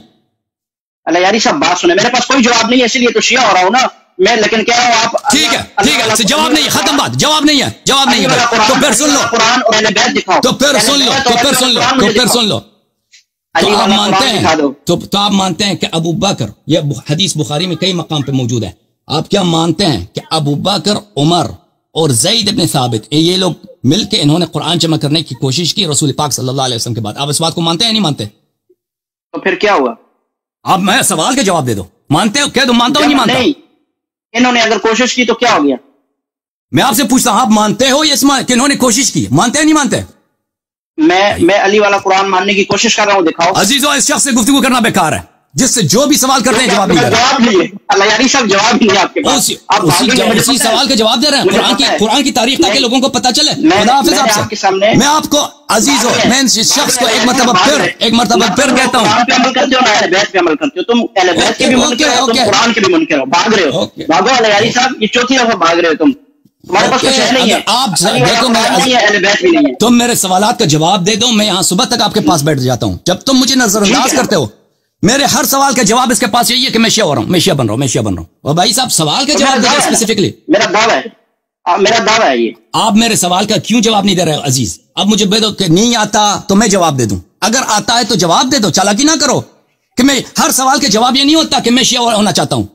अल्लाह यारी सब बात सुने। मेरे पास कोई जवाब नहीं है इसलिए तो शिया हो रहा हूँ ना। मैं लेकिन कह रहा हूँ आप ठीक है ठीक है जवाब नहीं है खत्म बात जवाब नहीं है जवाब नहीं है। तो फिर सुन लो। कुरान और बैत दिखाओ तो फिर सुन लो तो फिर सुन लो तो फिर सुन लो। तो आप मानते हैं तो, तो आप मानते हैं कि अबू बकर यह हदीस बुखारी में कई मकाम पे मौजूद है। आप क्या मानते हैं कि अबू बकर उमर और जईद इब्न साबित ये लोग मिलके इन्होंने कुरान जमा करने की कोशिश की रसूल पाक सल्लल्लाहु अलैहि वसल्लम के बाद? आप इस बात को मानते हैं नहीं मानते? तो फिर क्या हुआ? आप मैं सवाल के जवाब दे दो। मानते हो? कह दो मानता हो नहीं मानता नहीं इन्होंने अगर कोशिश की तो क्या हो गया? मैं आपसे पूछता हूँ आप मानते हो ये कि इन्होंने कोशिश की? मानते हैं नहीं मानते? मैं मैं अली वाला कुरान मानने की कोशिश कर रहा हूँ दिखाओ। अजीजों इस शख्स से गुफ्तगू करना बेकार है। जिससे जो भी सवाल करते हैं जवाब नहीं जवाब नहीं है साहब जवाब नहीं आपके पास। उसी आप उसी सवाल के जवाब दे रहे हैं। कुरान की। कुरान की तारीख ताकि लोगों को पता चले। आपके सामने- मैं आपको अज़ीज़ हो मैं इस शख्स को एक मरतबा फिर एक मरतबा फिर कहता हूँ। भाग रहे भागो साहब ये चौथी दफ़ा भाग रहे तुम। आप देखो, मैं- तुम मेरे सवाल का जवाब दे दो मैं यहाँ सुबह तक आपके पास बैठ जाता हूँ। जब तुम मुझे नजरअंदाज करते हो मेरे हर सवाल का जवाब इसके पास यही है कि मैं शिया हो रहा हूँ मैं शिया बन रहा हूँ मैं शिया बन रहा हूँ। और भाई साहब सवाल का तो जवाब है। स्पेसिफिकली मेरा दावा है। आ, मेरा दावा है ये। आप मेरे सवाल का क्यों जवाब नहीं दे रहे हो अज़ीज़? अब मुझे बेदो कि नहीं आता तो मैं जवाब दे दूँ। अगर आता है तो जवाब दे दो चालाकी ना करो। कि मैं हर सवाल के जवाब ये नहीं होता कि मैं शिया होना चाहता हूँ।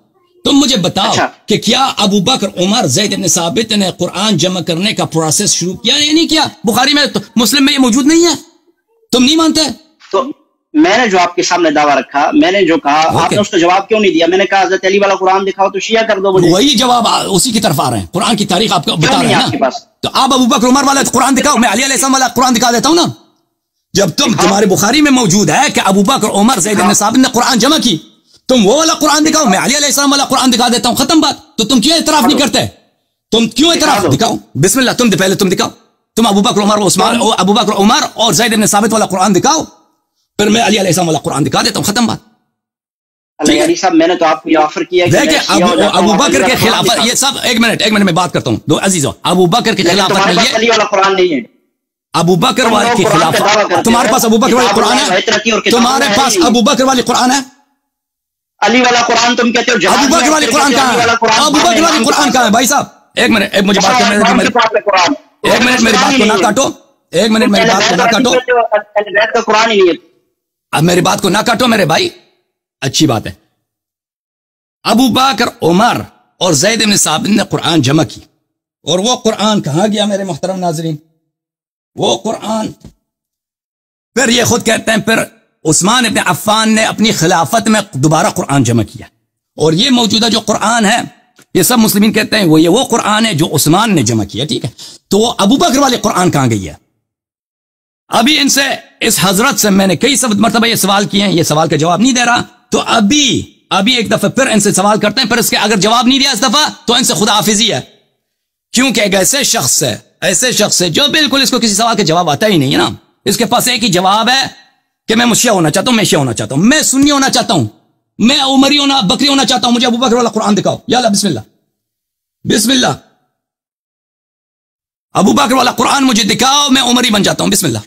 तुम मुझे बताओ अच्छा। कि क्या अबू बकर उमर जैद इब्न साबित ने कुरान जमा करने का प्रोसेस शुरू किया या नहीं किया? बुखारी में तो मुस्लिम में ये मौजूद नहीं है। तुम नहीं मानते? तो मैंने जो आपके सामने दावा रखा मैंने जो कहा। आपने उसका जवाब क्यों नहीं दिया? मैंने कहा हज़रत अली वाला कुरान दिखाओ तो शिया कर दो मुझे। वही जवाब उसी की तरफ़ आ रहे हैं। कुरान की तारीख आपको बता रहे हैं आपके पास? तो आप अबू बकर उमर वाला कुरान दिखाओ मैं अली वाला कुरान दिखा देता हूँ ना? जब तुम तुम्हारे बुखारी में मौजूद है कि अबू बकर उमर जैद साबित ने कुरान जमा की तुम वो वाला कुरान दिखाओ मैं अली वाला कुरान दिखा देता हूँ खत्म बात। तो तुम क्यों इतराफ नहीं करते? तुम क्यों इतराफ दिखाओ? बिस्मिल्लाह तुम पहले तुम दिखाओ। तुम अबू बकर उमर उस्मान अबू बकर उमर और जैद साबित वाला कुरान दिखाओ। फिर मैं अली अलैहिस्सलाम वाला कुरान दिखा देता हूँ खत्म बात। साहब मैंने तो आपको ये ऑफ़र किया कि अबू अबू बकर के खिलाफत ये सब एक मिनट एक मिनट मैं बात करता हूँ। दो अजीजों अबू बकर के लेकिन खिलाफत तुम्हारे में पास ये कुरान नहीं है। अबू बकर वाले की करते तुम्हारे पास अबू बकर वाली कुरान है? तुम्हारे पास अबू बकर वाली कुरान है? अली वाला कुरान तुम कहते हो अबू बकर वाली कुरान कहाँ है? अबू बकर वाली कुरान कहाँ है भाई साहब? एक मिनट एक मुझे बात कुरान एक मिनट। मेरी बात को ना काटो। एक मिनट मेरी बात को ना काटो। कुरान ही नहीं है। अब मेरी बात को ना काटो मेरे भाई। अच्छी बात है। अबू बकर, उमर और जैद इब्न साबित ने कुरान जमा की। और वो कुरान कहाँ गया मेरे मोहतरम नाजरीन? वो कुरान। फिर ये खुद कहते हैं, फिर उस्मान इब्न अफ़ान ने अपनी खिलाफत में दोबारा कुरान जमा किया। और ये मौजूदा जो कुरान है, ये सब मुस्लिम कहते हैं, वो ये वो कुरान है जो उस्मान ने जमा किया, ठीक है? तो वो अबू बकर वाले कुरान कहाँ गई है? अभी इनसे इस हज़रत से मैंने कई सब मरतबा ये सवाल किए हैं, ये सवाल का जवाब नहीं दे रहा। तो अभी अभी एक दफ़ा फिर इनसे सवाल करते हैं, फिर इसके अगर जवाब नहीं दिया इस दफ़ा तो इनसे खुदा हाफिजी है। क्योंकि एक ऐसे शख्स है, ऐसे शख्स है जो बिल्कुल इसको किसी सवाल का जवाब आता ही नहीं है ना। इसके पास एक ही जवाब है कि मैं मुशिया होना चाहता हूँ मैं शिया होना चाहता हूँ। मैं सुन्नी होना चाहता हूँ, मैं उमरी होना, बकरी होना चाहता हूँ। मुझे अबू बकर वाला कुरान दिखाओ। याला बिस्मिल्लाह। बिस्मिल्लाह। अबू बकर वाला कुरान मुझे दिखाओ, मैं उमरी बन जाता हूँ। बिस्मिल्लाह।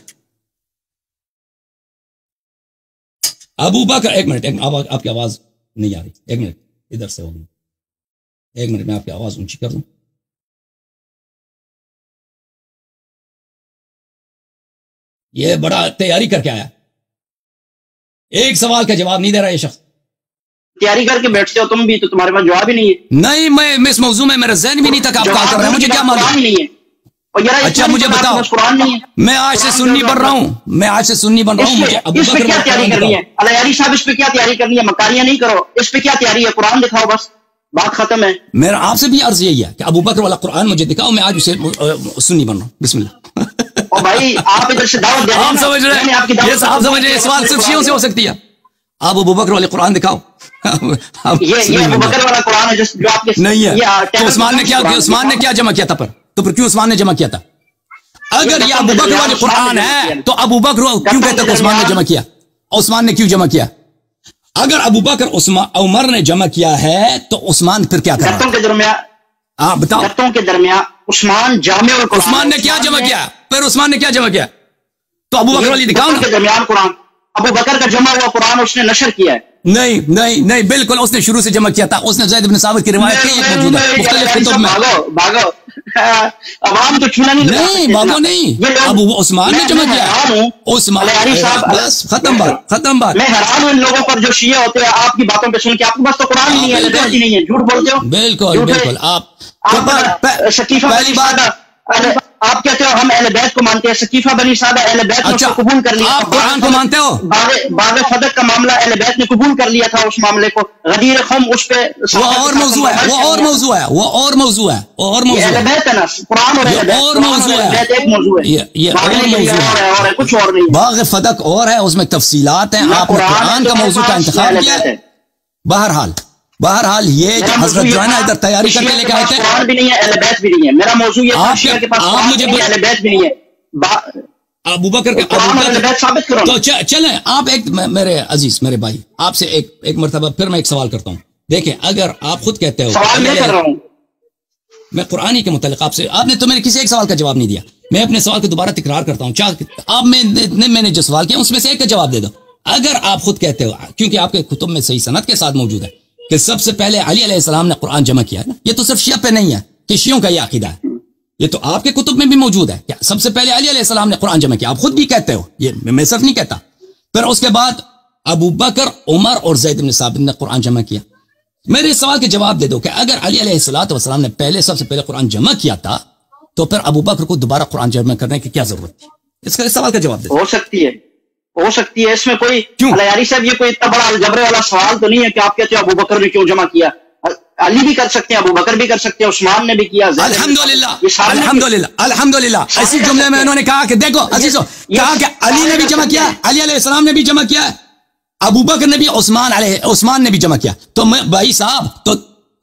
अबू बकर एक मिनट एक मिनट, आवाज़ आपकी आवाज़ नहीं आ रही। एक मिनट इधर से होगी। एक मिनट मैं आपकी आवाज़ ऊँची कर दूँ। ये बड़ा तैयारी करके आया। एक सवाल का जवाब नहीं दे रहा ये शख्स। तैयारी करके बैठते हो तुम भी तो तुम्हारे पास जवाब ही नहीं है। नहीं मैं इस मौजू में मेरा जहन भी नहीं था आप कॉल कर रहे हैं। मुझे क्या मालूम? नहीं है। अच्छा मुझे बताओ। कुरान नहीं है। मैं आज से सुन्नी बन रहा हूँ। मैं आज से सुन्नी बन रहा हूँ। मुझे अबू बकर क्या तैयारी करनी है? अलायारी साहब इस पे क्या तैयारी करनी है? मकारियाँ नहीं करो। इस पे क्या तैयारी है? कुरान दिखाओ बस। बात खत्म है। मेरा आपसे भी अर्ज़ यही है कि अबू बकर वाला कुरान मुझे दिखाओ मैं आज उसे सुन्नी बन रहा हूँ। बिस्मिल्लाह। और भाई आप इधर से दावत दे रहे हैं आप समझ रहे हैं। ये आप समझ रहे हैं। सवाल सिर्फ़ शियों से हो सकती है। आप अबू बकर वाले कुरान दिखाओ। ये ये अबू बकर वाला कुरान है जो आपके नहीं है। तो उस्मान ने क्या उस्मान ने क्या जमा किया था पर? तो फिर क्यों उस्मान ने जमा किया था? अगर ये अबू बकर वाले कुरान है तो अबू बकर क्यों कहते हैं उस्मान ने जमा किया? उस्मान ने क्यों जमा किया? अगर अबू बकर उमर ने जमा किया है तो उस्मान फिर क्या कर? के दरमियान आप बताओ। गत्तों के दरमियान उस्मान जामे और उस्मान ने क्या जमा किया? फिर उस्मान ने क्या जमा किया? तो अबू बकर वाली दिखाओ ना। के दरमियान कुरान अबू बकर का जमा हुआ कुरान उसने नशर किया है। नहीं नहीं नहीं बिल्कुल उसने शुरू से जमा किया था। उसने जैद बिन साबित की रिवायत कई एक मौजूद है मुख्तलिफ़ किताब में। भागो भागो। अवाम तो छूना नहीं नहीं भागो नहीं। अब उस्मान ने जमा किया। उस्मान बस खत्म बात खत्म बात। मैं हैरान हूँ इन लोगों पर जो शिया होते हैं आपकी बातों पे सुन के। आपके पास तो कुरान ही नहीं है नहीं है झूठ बोलते हो। बिल्कुल बिल्कुल। आप शकीफा पहली बात आप कहते हो? हम अहले बैत को मानते हैं। शकीफा बनी सादा अहले बैत ने अच्छा, उसको कबूल कर लिया आप। कुरान को मानते हो? बागे फदक का मामला अहले बैत ने कबूल कर लिया था उस मामले को। गदीर खम उस पे वो और मौजू है वो और मौजू है वो और मौजू है वो और मौजू अहले है। बैत है ना कुरान और मौजू है। एक मौजू है। ये- और मौजू है, कुछ और नहीं बाग फदक और है उसमें तफसीलात है। ये आपने कुरान का मौजू का अहले किया। है। बहरहाल बहरहाल ये हज़रत जो है ना इधर तैयारी करके लेके आए थे। कुरान भी नहीं है अहले भी नहीं है। मेरा मौजू ये आप के पास आप मुझे भी नहीं है। अबू बकर के तो च- चलें आप एक मेरे अज़ीज़ मेरे भाई आपसे एक एक मरतबा फिर मैं एक सवाल करता हूँ। देखें अगर आप खुद कहते हो सवाल मैं अगर- कर रहा हूँ। मैं कुरान के मुतालिक आपसे आपने तो मैंने किसी एक सवाल का जवाब नहीं दिया। मैं अपने सवाल को दोबारा तकरार करता हूँ। चाह अब मैं मैंने जो सवाल किया उसमें से एक का जवाब दे दो। अगर आप खुद कहते हो क्योंकि आपके कुतुब में सही सनत के साथ मौजूद है कि सबसे पहले अली सलाम ने कुरान जमा किया ना? ये तो सिर्फ़ शिया पे नहीं है, कि शियों का यह अकीदा है। ये तो आपके कुतुब में भी मौजूद है। सबसे पहले अली सलाम ने कुरान जमा किया? आप खुद भी कहते हो, ये मैं सिर्फ़ नहीं कहता। फिर उसके बाद अबू बकर, उमर और जैद साबित ने कुरान जमा किया। मेरे सवाल के जवाब दे दो कि अगर अली सलाम ने पहले सबसे पहले कुरान जमा किया था तो फिर अबू बकर को दोबारा कुरान जमा करने की क्या ज़रूरत थी? इसका इस सवाल का जवाब दे। हो सकती है। हो सकती है इसमें कोई यारी साहब ये कोई इतना बड़ा जबरे वाला सवाल तो नहीं है कि आप कहते हो अबू बकर ने क्यों जमा किया? अली भी कर सकते हैं अबू बकर भी कर सकते हैं उस्मान ने भी किया अल्हम्दुलिल्लाह अल्हम्दुलिल्लाह अल्हम्दुलिल्लाह। इसी जुमले में उन्होंने कहा कि देखो अजीजो कहा कि अली ने भी जमा किया अली अलैहिस्सलाम ने भी जमा किया अबू बकर ने भी उस्मान उस्मान ने भी जमा किया। तो मैं भाई साहब तो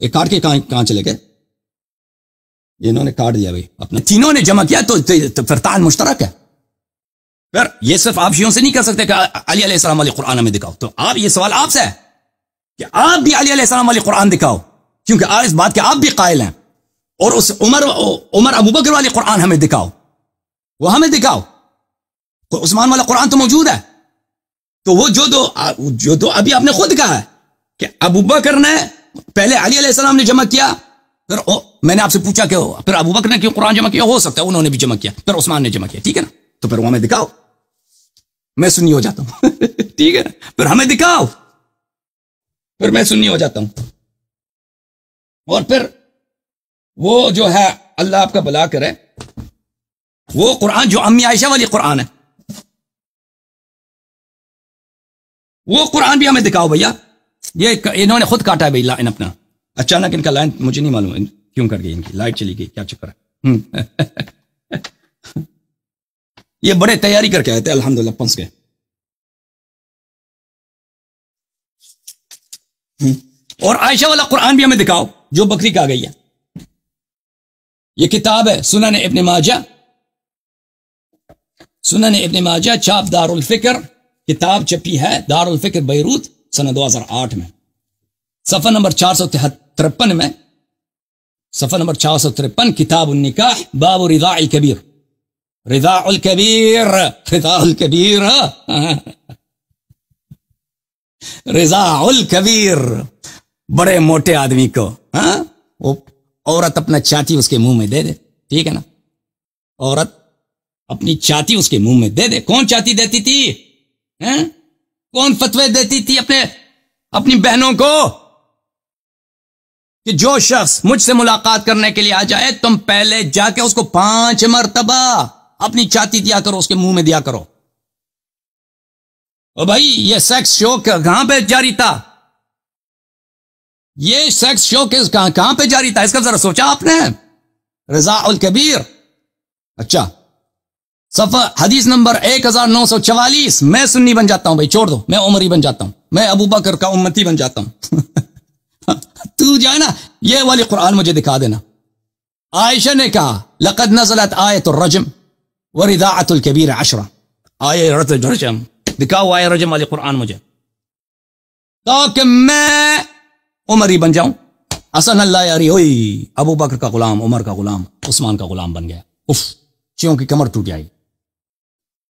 एक काट के कहाँ चले गए? इन्होंने काट दिया भाई अपने तीनों ने जमा किया तो, तो, तो फिर तान मुश्तरक है। ये सिर्फ़ आप शियों से नहीं कर सकते कि अली अलैहिस्सलाम वाली कुरान में दिखाओ। तो आप ये सवाल आपसे है कि आप भी अली अलैहिस्सलाम वाली कुरान दिखाओ क्योंकि आज इस बात के आप भी कायल हैं और उस उमर उमर अबू बकर वाली कुरान हमें दिखाओ। वो हमें दिखाओ। उस्मान वाला कुरान तो मौजूद है। तो वो जो दो जो दो अभी आपने खुद कहा है कि अबू बकर ने पहले अली सलाम ने जमा किया फिर ओ, मैंने आपसे पूछा कि फिर अबू बकर ने क्यों कुरान जमा किया? हो सकता है उन्होंने भी जमा किया फिर उस्मान ने जमा किया ठीक है ना? तो फिर हमें दिखाओ। मैं सुन्नी हो जाता हूँ। <laughs> ठीक है? फिर हमें दिखाओ। फिर मैं सुन्नी हो जाता हूँ। और फिर वो जो है, अल्लाह आपका भला करे, वो कुरान, जो अम्मी आयशा वाली कुरान है, वो कुरान भी हमें दिखाओ भैया। ये इन्होंने खुद काटा है भाई अपना। अचानक इनका लाइन मुझे नहीं मालूम, क्यों कर गई इनकी? लाइट चली गई, क्या चक्कर है? हम्म। <laughs> ये बड़े तैयारी करके आए थे, अल्हम्दुलिल्लाह, पंस के। हम्म। और आयशा वाला कुरान भी हमें दिखाओ, जो बकरी का गई है। ये किताब है, सुनन इब्न माजा। सुनन इब्न माजा, चाप दारुल फ़िक्र। किताब छपी है, दारुल फ़िक्र, बैरूत सन 2008 में। सफ़र नंबर चार सौ तिरपन में। सफ़र नंबर चार सौ तिरपन किताब निकाह बाबू रिदा कबीर। रिदा कबीर रिदा कबीर रिजा कबीर बड़े मोटे आदमी को, हा? वो औरत अपना चाती उसके मुँह में दे दे, ठीक है ना? औरत अपनी चाती उसके मुँह में दे दे। कौन चाती देती थी? हैं? कौन फतवे देती थी अपने, अपनी बहनों को? कि जो शख्स मुझसे मुलाकात करने के लिए आ जाए, तुम पहले जाके उसको पाँच मरतबा अपनी छाती दिया करो, उसके मुँह में दिया करो। ओ भाई, ये सेक्स शो कहाँ पे जारी था? ये सेक्स शो किस, कहाँ पे जारी था? इसका जरा सोचा आपने? रजा उल कबीर। अच्छा। सफ़र हदीस नंबर एक हज़ार नौ सौ चवालीस। मैं सुन्नी बन जाता हूँ भाई, छोड़ दो। मैं उमरी बन जाता हूँ। मैं अबू बकर का उम्मती बन जाता हूँ। <laughs> तू जाए ना, ये वाली कुरान मुझे दिखा देना। आयशा ने कहा, लकद नजलत तो रजम। व रिदातुल कबीर अशरा आय रजम दिखाओ आय रजम वाली कुरान मुझे ताकि मैं उमरी बन जाऊँ असन अल्लाह यारी ओई अबू बकर का गुलाम उमर का गुलाम उस्मान का गुलाम बन गया उफ चियों की कमर टूट जाएगी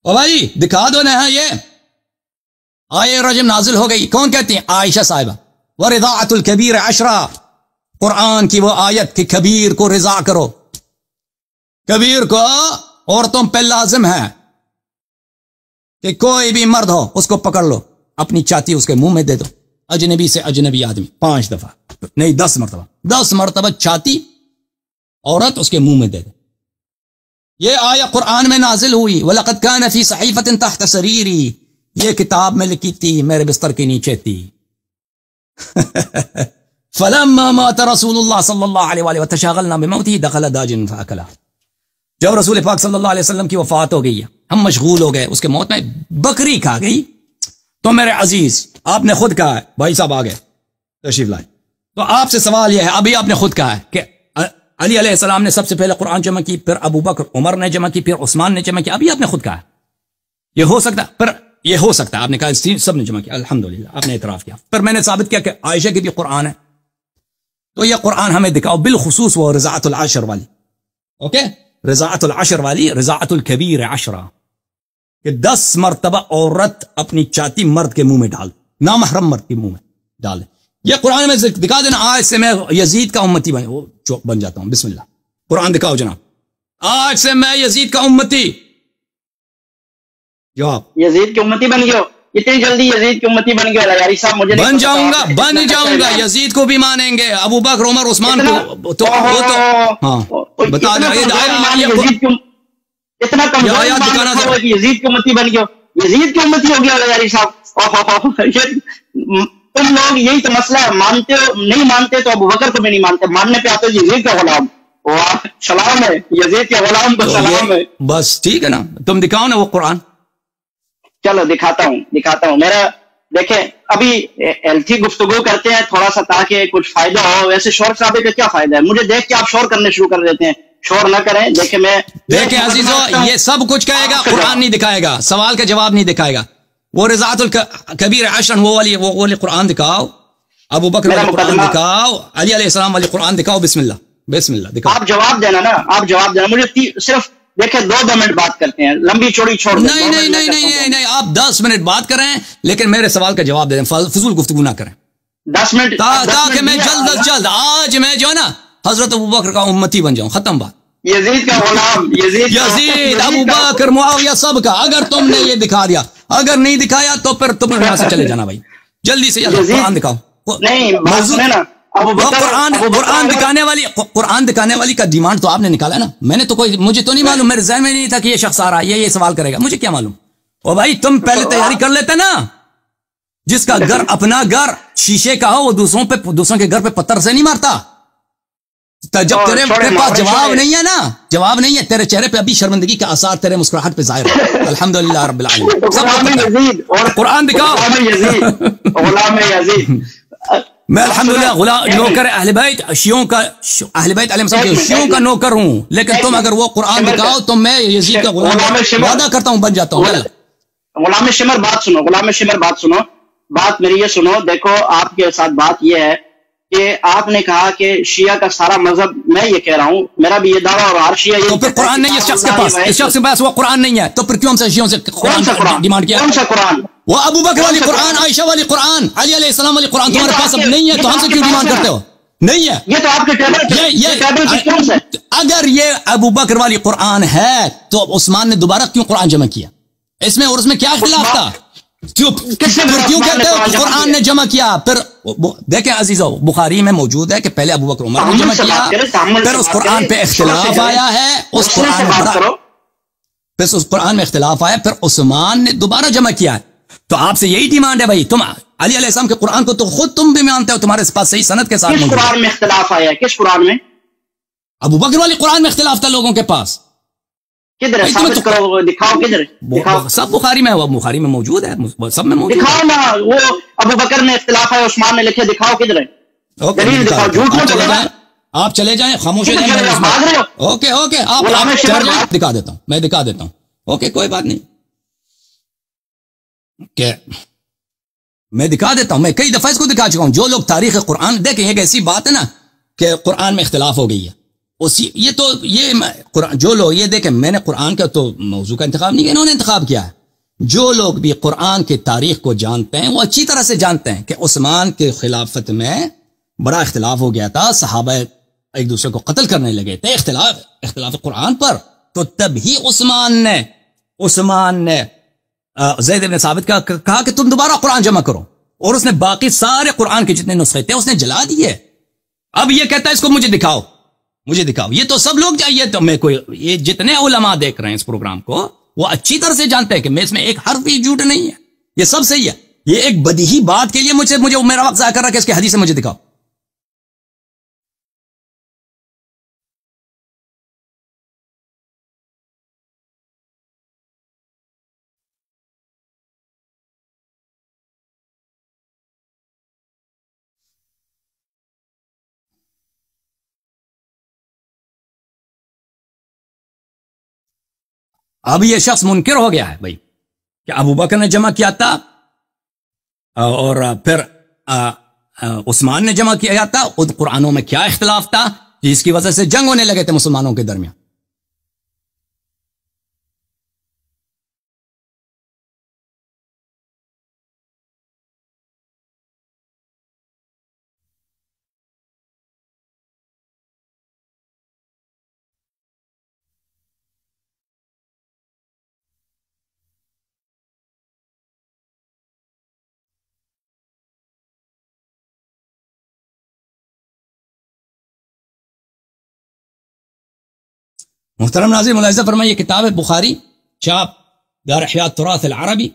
ओ भाई दिखा दो ना ये आय रजम नाजिल हो गई कौन कहती है आयशा साहिबा व रिजातुल कबीर अशरा कुरान की वो आयत कि कबीर को रिजा करो कबीर को औरतों पे लाजिम है कि कोई भी मर्द हो, उसको पकड़ लो। अपनी चाती उसके मुँह में दे दो। अजनबी से अजनबी आदमी, पाँच दफ़ा। नहीं, दस मरतबा। दस मरतबा छाती औरत उसके मुँह में दे दो। ये आया कुरान में नाजिल हुई वलकत का नफी सहीफत तहत शरीरी ये किताब में लिखी थी, मेरे बिस्तर के नीचे थी। <laughs> फलम सल्लल्लाहु अलैहि वतशगलना बिमौती दखल दाजिन फअकला जब रसूल पाक सल्लल्लाहु अलैहि वसल्लम की वफात हो गई है हम मशगूल हो गए, उसके मौत में बकरी खा गई। तो मेरे अज़ीज़, आपने खुद कहा है, भाई साहब आ गए तशीफ लाए। तो आपसे सवाल यह है, अभी आपने खुद कहा है कि अली सलाम ने सबसे पहले कुरान जमा की, फिर अबू बकर, उमर ने जमा की, फिर उस्मान ने जमा की, अभी आपने खुद कहा यह हो सकता, पर यह हो सकता है आपने कहा सबने जमा किया, अल्हम्दुलिल्लाह, आपने इतराफ किया। फिर मैंने साबित किया कि आयशा की भी कुरान है। तो यह कुरान हमें दिखाओ, बिलखसूस वो रजातुल आशर वाली। ओके? रजातुल आशर वाली रजातुल कबीर आशरा कि दस मरतबा औरत अपनी चाती मर्द के मुँह में डाल नामहरम मर्द के मुँह में डाल ये कुरान में दिखा देना आज से मैं यजीद का उम्मती बन जाता हूँ बिस्मिल्लाह कुरान दिखाओ जनाब आज से मैं यजीद का उम्मती जवाब यजीद की उम्मती बन गयो इतनी जल्दी यजीद की उम्मती बन गया यारी साहब मुझे बन जाऊँगा बन जाऊँगा यजीद को भी मानेंगे अबू बकर उमर उस्मान को तो वो तो हाँ बता दो इतना कमज़ोर यजीद की उम्मती बन गया। यजीद की उम्मती हो गया यारी साहब। तुम लोग यही तो मसला है मानते हो नहीं मानते तो अबू बकर को भी नहीं मानते। मानने पे आते हो यजीद का गुलाम। सलाम है यजीद के गुलाम को सलाम है। बस ठीक है ना? तुम दिखाओ ना वो कुरान। चलो दिखाता हूँ दिखाता हूँ। मेरा देखे अभी एल्थी गुफ्तगु करते हैं थोड़ा सा ताकि कुछ फ़ायदा हो। वैसे शोर शराबे का क्या फ़ायदा है? मुझे देख के आप शोर करने शुरू कर देते हैं। शोर ना करें देखे मैं देखे अजीजो ये सब कुछ कहेगा कुरान नहीं दिखाएगा सवाल का जवाब नहीं दिखाएगा। वो रजातुल कबीर अशन वो वाली वो वाली कुरान दिखाओ। अबू बकर वाली कुरान दिखाओ। अली अलैहिस्सलाम वाली कुरान दिखाओ बिस्मिल्लाह बिस्मिल्लाह दिखाओ। आप जवाब देना ना आप जवाब देना। मुझे सिर्फ़ देखे दो दो मिनट बात करते हैं। लंबी चौड़ी छोड़ नहीं नहीं नहीं नहीं नहीं नहीं नहीं आप दस मिनट बात करें लेकिन मेरे सवाल का जवाब दे दें। फजूल गुफ्तगु ना करें। दस मिनट ताकि मैं जल्द अज जल्द आज मैं जो है ना हज़रत अबू बकर का उम्मती बन जाऊँ। खत्म बात। यजीद का गुलाम Yazid Yazid Abu Bakr Muawiya सब का अगर तुमने ये दिखा दिया। अगर नहीं दिखाया तो फिर तुम यहाँ से चले जाना भाई। जल्दी से कुरान दिखाओ। नहीं कुरान कुरान दिखाने वाली कुरान दिखाने वाली का डिमांड तो आपने निकाला ना? मैंने तो कोई मुझे तो नहीं मालूम मेरे जहन में नहीं था कि ये शख्स आ रहा है ये ये सवाल करेगा। मुझे क्या मालूम? ओ भाई तुम पहले तैयारी कर लेते ना। जिसका घर अपना घर शीशे का हो वो दूसरों पे दूसरों के घर पे पत्थर से नहीं मारता। तो जब तेरे तेरे पास जवाब नहीं है ना जवाब नहीं है तेरे चेहरे पे अभी शर्मिंदगी का आसार तेरे मुस्कुराहट पे ज़ाहिर है। <laughs> अल्हम्दुलिल्लाह रब्बिल आलमीन। सब कुरान दिखाओ। <laughs> मैं अल्हम्दुलिल्लाह गुलाम नौकर अहले बैत शियों का अहले बैत शियों का नौकर हूँ। लेकिन तुम अगर वो कुरान दिखाओ तो मैं यजीद का गुलाम वादा करता हूँ बन जाता हूँ गुलाम शिमर बात सुनो गुलाम शिमर बात सुनो। बात मेरी ये सुनो देखो आपके साथ बात ये है कि आपने कहा कि शिया का सारा मज़हब मैं ये कह रहा हूँ मेरा भी ये दावा और हर शिया तो फिर कुरान नहीं है इस शख्स के पास इस शख्स के पास वो कुरान नहीं है। तो फिर क्यों हमसे शियों से कुरान? डिमांड किया? कौन सा कुरान? वो अबू बकर वाली कुरान आयशा वाली कुरान अली सलाम वाली कुरान तुम्हारे पास अब नहीं है तो हमसे क्यों डिमांड करते हो? नहीं है। ये तो आपके टेबल ये ये टेबल अगर ये अबू बकर वाली कुरान है तो उस्मान ने दोबारा क्यों कुरान जमा किया? इसमें और उसमें क्या खिलाफ था? क्यों क्यों कहते हो कुरान ने जमा किया? फिर देखें अजीजो बुखारी में मौजूद है कि पहले अबू बकर उमर ने जमा किया फिर उस कुरान पे इख्तिलाफ आया है उस कुरान फिर उस कुरान में इख्तिलाफ आया फिर उस्मान ने दोबारा जमा किया है। तो आपसे यही डिमांड है भाई तुम अली अलैहिस्सलाम के कुरान को तो खुद तुम भी मानते हो तुम्हारे पास सही सनत के साथ किस कुरान में इख्तिलाफ आया किस कुरान में? अबू बकर वाली कुरान में इख्तिलाफ था लोगों के पास। किधर है? तो, करो दिखाओ किधर दिखाओ। सब बुखारी में बुखारी में मौजूद है सब में मौजूद दिखाओ ना वो अबू बकर में इख्तिलाफ है उस्मान ने लिखे दिखाओ किधर है? दलील दिखाओ झूठ मत बोलना आप चले जाएँ खामोश हो ओके ओके आप दिखा देता हूँ मैं दिखा देता हूँ। ओके कोई बात नहीं। कि मैं दिखा देता हूँ, मैं कई दफ़ा इसको दिखा चुका हूँ। जो लोग तारीख कुरान देखें, एक ऐसी बात है ना कि कुरान में इख्तलाफ हो गई है। उसी, ये तो ये जो लोग ये देखें, मैंने कुरान का तो मौजू का इंतखाब नहीं किया, इन्होंने इंतखाब किया है। जो लोग भी कुरान की तारीख को जानते हैं, वो अच्छी तरह से जानते हैं कि उस्मान के खिलाफत में बड़ा इख्तलाफ हो गया था, सहाबा एक दूसरे को कत्ल करने लगे थे, इख्तलाफ इख्तलाफ कुरान पर। तो तभी उस्मान ने उस्मान ने जैद ने साबित का, कहा कि तुम दोबारा कुरान जमा करो। और उसने बाकी सारे कुरान के जितने नुस्खे थे उसने जला दिए। अब ये कहता है इसको मुझे दिखाओ। मुझे दिखाओ। ये तो सब लोग चाहिए तो मैं कोई ये जितने उलमा देख रहे हैं इस प्रोग्राम को वो अच्छी तरह से जानते हैं कि मैं इसमें एक हर्फ भी झूठ नहीं है। ये सब सही है। ये एक बदी बात के लिए मुझे मुझे मेरा वक्त जाया कर रहा है इसके हदीस से मुझे दिखाओ। अब यह शख्स मुनकर हो गया है भाई, कि अबू बकर ने जमा किया था और फिर उस्मान ने जमा किया था उन कुरानों में क्या इख्तलाफ था जिसकी वजह से जंग होने लगे थे मुसलमानों के दरमियान। मुहतरम नाजिर मुलाजा फरमाइए किताब है बुखारी चाप दार तुरात अरबी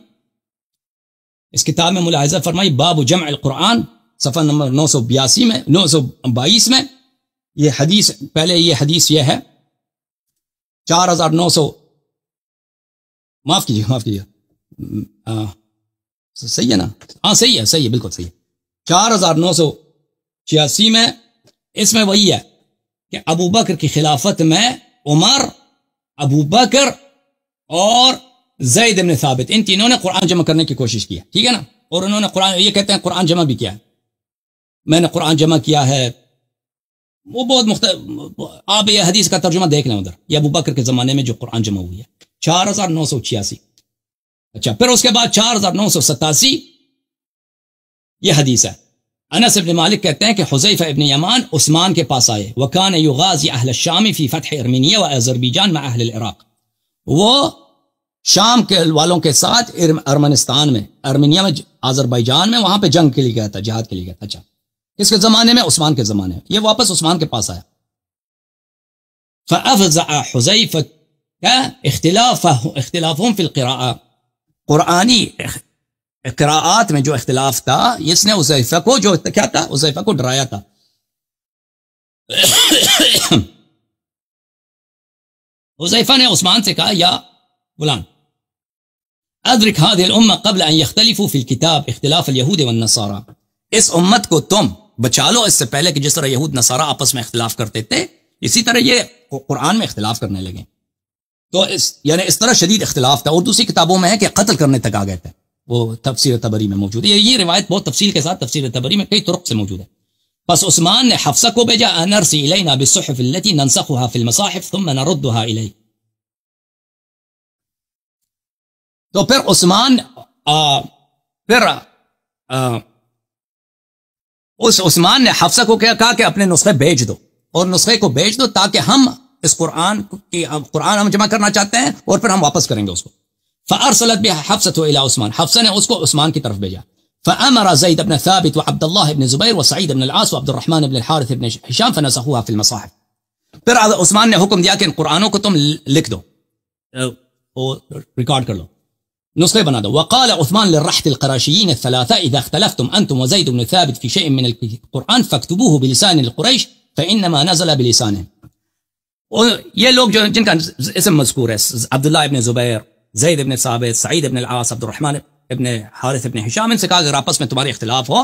इस किताब में मुलाजा फरमाई बाबू जम कुरान सफ़र नंबर नौ सौ बयासी में नौ सौ बाईस में ये हदीस पहले ये हदीस ये है चार हज़ार नौ सौ माफ़ कीजिए माफ़ कीजिए सही है ना हाँ सही है सही है बिल्कुल सही है चार हज़ार नौ सौ छियासी में इसमें वही है कि अबू बकर की खिलाफत में उमर अबू बकर और जैद इब्न साबित इन तीनों ने कुरान जमा करने की कोशिश की ठीक है ना और उन्होंने कुरान ये कहते हैं कुरान जमा भी किया है मैंने कुरान जमा किया है वो बहुत मुख्त आप ये हदीस का तर्जुमा देख लें उधर ये अबू बकर के ज़माने में जो कुरान जमा हुई है चार हज़ार नौ सौ छियासी अच्छा फिर उसके बाद चार हज़ार नौ सौ सतासी ये हदीस है अनस इब्न मालिक कहते हैं कि हुजैफ इब्न यमान उस्मान के पास आए। वकान युगाजी अहल शामी फ़ी फतह अर्मीनिया व अजरबीजान में अहल इराक वो शाम के वालों के साथ अरमनिस्तान में, अर्मीनिया में अजरबैजान में, वहाँ पे जंग के लिए गया था, जहाद के लिए गया था। अच्छा किसके जमाने में उस्मान के जमाने में। ये वापस उस्मान के पास आया। फ़ज़ा क्या इख्तिलाफ इख्तिलाफों फिल कुरानी करात में जो इख्तिलाफ था इसने उजैफा को जो क्या था उजैफा को डराया था उजैफा ने उस्मान से कहा या गुलाम अदरिक हादिल उम्मा कबल यख्तलिफू फिल किताब इख्तिलाफ नसारा इस उम्मत को तुम बचा लो इससे पहले कि जिस तरह यहूद नसारा आपस में इख्तिलाफ करते थे इसी तरह ये कुरान में इख्तिलाफ करने लगे तो इस यानी इस तरह शदीद इख्तिलाफ था और दूसरी किताबों में है कि कत्ल करने तक आ गए थे वो तफसीर तबरी में मौजूद है। ये रिवायत बहुत तफसील के साथ तफसीर तबरी में कई तुरक से मौजूद है। बस उस्मान ने हफ्सा को भेजा, अनरसी इलैना बिसुहफ अल्लती ननसखुहा फिल मसाहिफ तुम नरुद्दुहा इलै तो फिर उस्मान फिर उस उस्मान ने हफ्सा को क्या कहा कि अपने नुस्खे भेज दो। और नुस्खे को भेज दो ताकि हम इस कुरान की कुरान हम जमा करना चाहते हैं और फिर हम वापस करेंगे उसको। फ़ारसलत भी हफ्सत उस्मान हफ्सा ने उसको उस्मान की तरफ़ भेजा फ़अमर जईद अपने साबित व अब्दुल्लाह इब्न जुबैर व सईद इब्न अल-आस व Abdurrahman ibn Harith ibn Hisham फनसहुहा फिल मसाहिफ फिर उस्मान ने हुक्म दिया कि इन कुरानों को तुम लिख दो रिकॉर्ड कर लो नुस्खे बना दो वकाल उस्मान लरहतलकराशियन सलासा इदा अख्तलफ्तुम अंतुम वजैद इब्न साबित फ़ी शैइन मिन कुरान फक्तबूहु बिलिसान कुरैश फ़इन्नमा नज़ल बिलिसान ये लोग जो जिनका इसम मजकूर है अब्दुल्ला इब्न Zubair Zaid ibn Sabit Saeed ibn As Abdulrahman ibn Haris ibn Hisham इनसे कहा अगर आपस में तुम्हारे इख्तिलाफ हो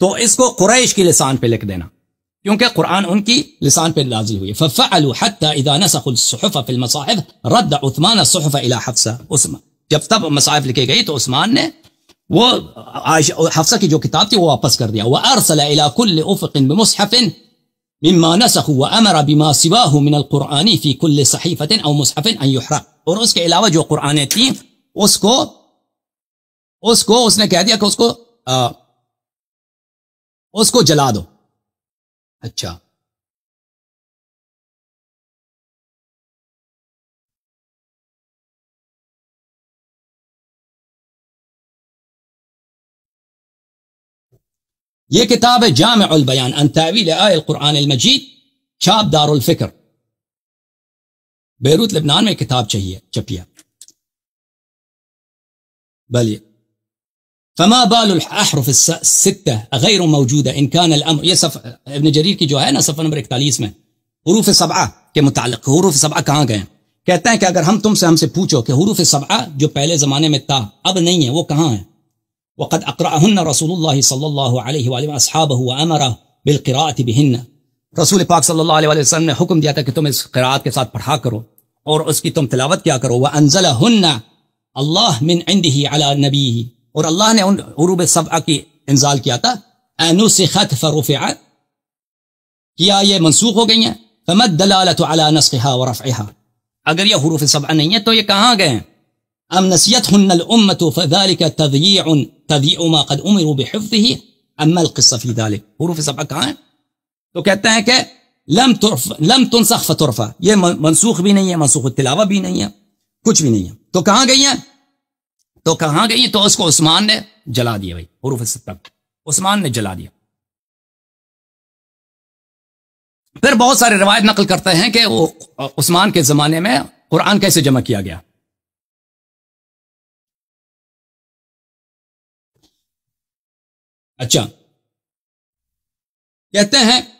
तो इसको कुरैश की लिसान पे लिख देना क्योंकि कुरान उनकी लिसान पे नाजिल हुई फ़फ़अलू हत्ता इदा नसखुल सुहुफ फिल मसाहिफ रद्द उस्मान सुहुफ इला हफ्सा उस्मान जब तब मसाइफ लिखे गई तो उस्मान ने वो हफ्सा की जो किताब थी वो वापस कर दिया वह अरसल इला कुल्ल उफ़क़िन बिमुसहफ़िन मिम्मा नसखु व अमर बिमा सिवाहु मिनल कुरानी फ़ी कुल्ल सहीफतिन औ मुसहफ़िन अन युहरक और उसके अलावा जो कुरानें थी उसको उसको उसने कह दिया कि उसको आ, उसको जला दो। अच्छा। ये किताब है जाम बयान अन आयल कुरान मजीद छाप दारुल फ़िक्र। बेरूत लबनान में किताब चाहिए चपिया बलिए फमा बाल अहरफ सित्ता गैर मौजूदा इन कान अमर ये सफ इब्न जरीर की जो है ना सफ़र नंबर इकतालीस में हरूफ सबा के मुतालिक हरूफ सबा कहाँ गए कहते हैं कि अगर हम तुमसे हमसे पूछो कि हरूफ सबा जो पहले ज़माने में था अब नहीं है वो कहाँ है वक़द अकराहन रसूल सल्लाब अमरा बिलक़रात बिहन रसूल पाक सल्लल्लाहु अलैहि वसल्लम ने हुक्म दिया था कि तुम इस क़रात के साथ पढ़ा करो और उसकी तुम तिलावत क्या करो। वह अनजल अल्लाह मिन इंदी अला नबी और अल्लाह ने उन सबा की इंजाल किया था। अनुसखत फरुफ़ा क्या ये मनसूख हो गई हैं। फमद दलालत अला नस्खहा व रफ़हा अगर ये हरूफ सबा नहीं है तो ये कहाँ गए हैं? अम नसीत हन्नल उम्मत फ़दालिक तदयीउन तदयीउ मा कद उमिरु बिहिफ्ज़िही। अम्मल क़िस्सा फ़ी दालिक हरूफ सबा कहाँ है? तो कहते हैं कि लम तुरफ, लम तुनसख फतुरफा। ये मनसूख भी नहीं है, मनसूख तिलावा भी नहीं है, कुछ भी नहीं है। तो कहाँ गई है? तो कहाँ गई तो उसको उस्मान ने जला दिया भाई, हरूफ उस्मान ने जला दिया। फिर बहुत सारे रवायत नकल करते हैं कि वो उस्मान के जमाने में कुरान कैसे जमा किया गया। अच्छा। कहते हैं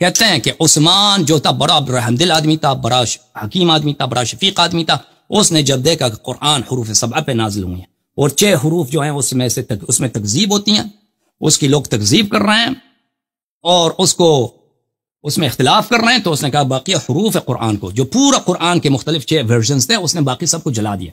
कहते हैं कि उस्मान जो था बड़ा रहमदिल आदमी था बड़ा हकीम आदमी था बड़ा शफीक आदमी था उसने जब देखा कि कुरान हरूफ सबा पे नाजिल हुए हैं और छह हरूफ जो हैं उसमें से तक, उसमें तकजीब होती हैं उसकी लोग तकजीब कर रहे हैं और उसको उसमें इख्तलाफ कर रहे हैं तो उसने कहा बाकी हरूफ कुरान को जो पूरा कुरान के मुख्तलिफ छह वर्जन थे उसने बाकी सबको जला दिया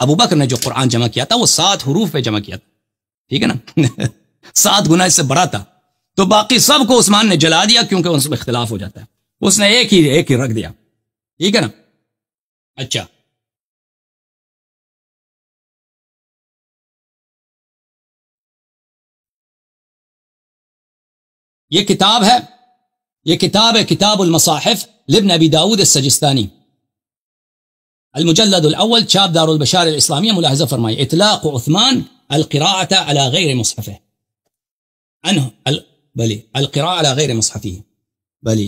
अबू बकर ने जो कुरान जमा किया था, वो सात हरूफ पे जमा किया था। ठीक है ना? <laughs> सात गुना इससे बड़ा था। तो बाकी सबको उस्मान ने जला दिया, क्योंकि उसमें इख्तलाफ हो जाता है। उसने एक ही एक ही रख दिया। ठीक है ना? अच्छा। ये किताब है, ये किताब है किताब मसाहिफ लिबन अबी दाऊद सजिस्तानी। अलमुजल्लद अव्वल छाप दारुल बशार इस्लामिया मुलाहजा फरमाई इतलाक उस्मान अलक़रात अला गैर मुसहफ़ अन बली अलक़रा अला गैर मुसहफ़ी बली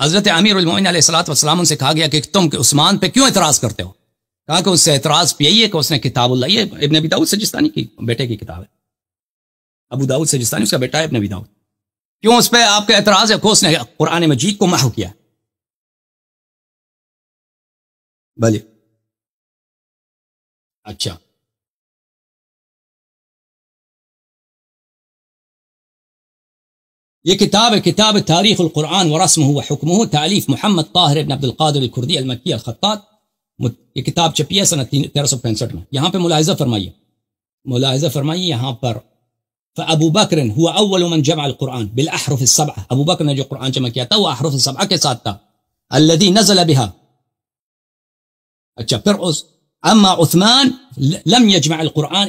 हजरत आमिर उलमिन उनसे कहा गया कि तुम उस्मान पे क्यों एतराज़ करते हो कहा कि उससे एतराज़ यही है कि उसने किताबुल्ला ये इबन अबी दाऊद सजिस्तानी की, बेटे की किताब है। अबू दाऊद सजिस्तानी, उसका बेटा है इबन अबी दाऊद। क्यों उस पर आपका एतराज़ है उसने कुरान मजीद को महू किया? भले अच्छा। ये किताब है, किताब तारीख कुरान व रस्म व हुक्म तालीफ। मोहम्मद ताहिर अब्दुल कादिर कुर्दी अलमकी अलखत्तात ये किताब छपी है सन तेरह सौ पैंसठ में यहाँ पे मुलायजा फरमाइए मुलायजा फरमाइए यहाँ पर अबू बकर हुआ अव्वल मन जमा कुरान बिल अहरफ सब अबू बकर ने जो कुरान जमा किया था वो अहरफ सब के साथ था अल्लदी नजल बिहा अच्छा फिर उस अम्मा उस्मान लम यजमा कुरान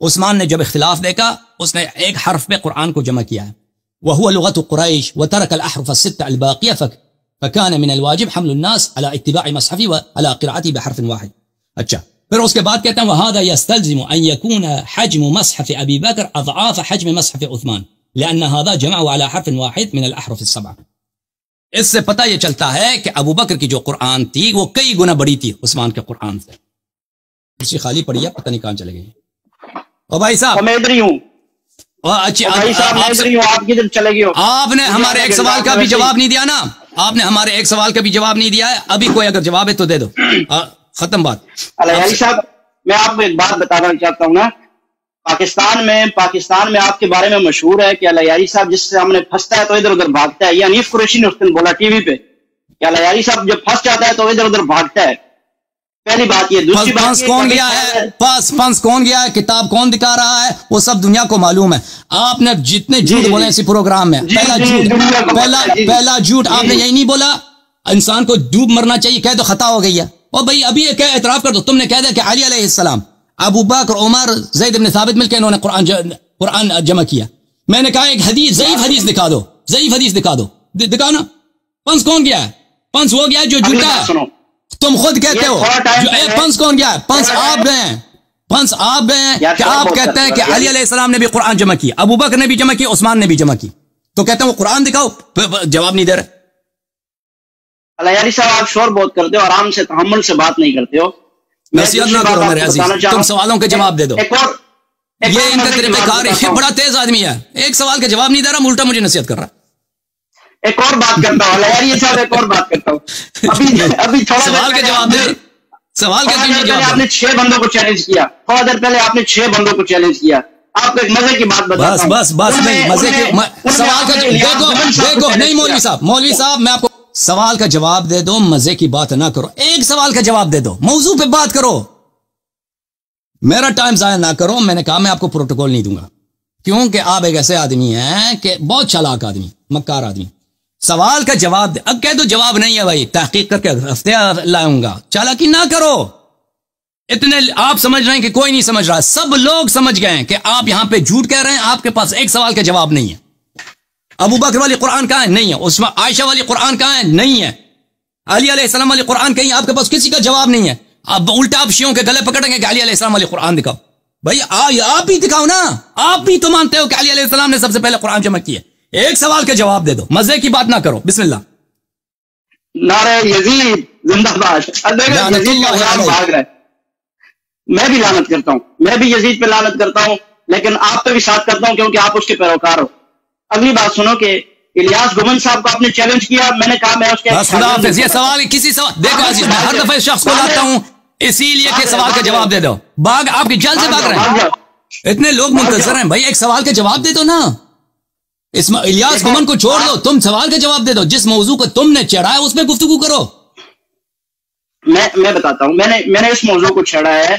उस्मान ने जब इख्तिलाफ देखा उसने एक हर्फ पे कुरान को जमा किया है वह हुआ लगत कुरैश व तरक अहरफ अलबाकिया फक फ़कान मिन अलवाजिब हमलनास अला इत्तिबा मसहफ़ी व अला क़िराअती बहरफ वाहिद अच्छा फिर उसके बाद कहते हैं वहादा यस्तलजिम अन यकून हजम मसहफ़ अबी बकर अज़आफ़ हजम मसहफ़ उस्मान लअन हादा जमा अला हर्फ वाहिद मिन अलअहरफ सबा इससे पता यह चलता है कि अबू बकर की जो कुरान थी वो कई गुना बड़ी थी उस्मान के कुरान से कुर्सी खाली पड़ी है पता नहीं कहाँ चले गई ओ भाई साहब। मैं इधर ही हूँ। अच्छा भाई साहब मैं इधर ही हूँ आप किधर चले गए आपने हमारे एक सवाल का भी जवाब नहीं दिया ना? आपने हमारे एक सवाल का भी जवाब नहीं दिया है। अभी कोई अगर जवाब है तो दे दो। खत्म बात। साहब मैं आपको एक बात बताना चाहता हूँ ना। पाकिस्तान में पाकिस्तान में आपके बारे में मशहूर है कि अलयारी साहब जिससे हमने फंसता है तो इधर उधर भागता है। ये अनीफ कुरेशी ने उस दिन बोला टीवी पे कि अलयारी साहब जब फंस जाता है तो इधर उधर भागता है। पहली बात ये दूसरी बात कौन गया है? पास फंस कौन गया है? किताब कौन दिखा रहा है? वो सब दुनिया को मालूम है। आपने जितने झूठ बोले इसी प्रोग्राम में। पहला झूठ पहला पहला झूठ आपने यही नहीं बोला। इंसान को डूब मरना चाहिए कह दो खता हो गई है। और भाई अभी ये कह एतराफ कर दो। तुमने कह दिया कि अली अलैहिस्सलाम अबू बकर उमर जैद इब्न साबित मिलकर इन्होंने कुरान कुरान जमा किया। मैंने कहा एक हदीस जईफ हदीस दिखा दो जईफ हदीस दिखा दो। दिखाओ ना पंस कौन गया है? पंस वो गया जो झूठा है। तुम खुद कहते हो। जो ए, पहले- पंस कौन गया? है पंस आप गए हैं। पंस आप गए हैं कि आप कहते हैं कि अली। अलैहिस्सलाम ने भी कुरान जमा की अबू बकर ने भी जमा की उस्मान ने भी जमा की। तो कहते हैं वो कुरान दिखाओ जवाब नहीं दे रहे। अलायारी साहब आप शोर बहुत करते हो आराम से तहमुल से बात नहीं करते हो। नसीहत ना करो मेरे अज़ीज़। तुम सवालों के जवाब दे दो। एक और एक ये इनका तरीकाकार बताता बड़ा तेज आदमी है। एक सवाल का जवाब नहीं दे रहा उल्टा मुझे नसीहत कर रहा है। एक और बात करता हूँ यार ये साहब एक और बात करता हूँ। अभी अभी थोड़ा सवाल का जवाब दे। सवाल का पहले जवाब आपने छह बंदों को चैलेंज किया। थोड़ा देर पहले आपने छह बंदों को चैलेंज किया। आपको एक मज़े की बात बस बस बस नहीं मज़े के सवाल का देखो देखो नहीं मौलवी साहब मौलवी साहब मैं आपको सवाल का जवाब दे दो मज़े की बात ना करो। एक सवाल का जवाब दे दो। मौजू पे बात करो। मेरा टाइम जाया ना करो मैंने कहा मैं आपको प्रोटोकॉल नहीं दूँगा। क्योंकि आप एक ऐसे आदमी हैं कि बहुत चालाक आदमी मक्कार आदमी। सवाल का जवाब दे। अब कह दो जवाब नहीं है भाई। तहकीक करके हफ़्ते लाऊँगा। चालाकी ना करो। इतने आप समझ रहे हैं कि कोई नहीं समझ रहा। सब लोग समझ गए हैं कि आप यहाँ पे झूठ कह रहे हैं। आपके पास एक सवाल का जवाब नहीं है। अबू बकर वाली कुरान कहाँ है? नहीं है। उसमें आयशा वाली कुरान कहाँ है? नहीं है। अली अलैहिस्सलाम वाली कुरान कहीं आपके पास किसी का जवाब नहीं है। अब उल्टा आप शियों के गले पकड़ेंगे कि अली अलैहिस्सलाम वाली कुरान दिखाओ। भाई आप ही दिखाओ ना। आप भी तो मानते हो कि अली अलैहिस्सलाम ने सबसे पहले कुरान जमा की है एक सवाल का जवाब दे दो। मज़े की बात ना करो। बिस्मिल्लाह। नारे यजीद जिंदाबाद। भाग रहा मैं भी लानत करता हूँ। मैं भी यजीद पे लानत करता हूँ लेकिन आप पे भी साथ करता हूँ क्योंकि आप उसके पैरोकार हो। अगली बात सुनो कि इलियास गुमन साहब को आपने चैलेंज किया। मैंने कहा मैं उसके बस ये सवाल किसी सवाल देखो अज़ीज़ मैं हर दफ़ा शख्स को लाता हूँ। इसीलिए कि सवाल का जवाब दे दो। भाग आपकी जल्द से भाग रहे हैं। इतने लोग मुंतजर हैं। भाई एक सवाल का जवाब दे दो ना। इसमें इलियास गुमन को छोड़ दो। तुम सवाल का जवाब दे दो। जिस मौजू को तुमने चढ़ाया उस पर गुफ्तगू करो। मैं मैं बताता हूँ। मैंने मैंने इस मौजू को छेड़ा है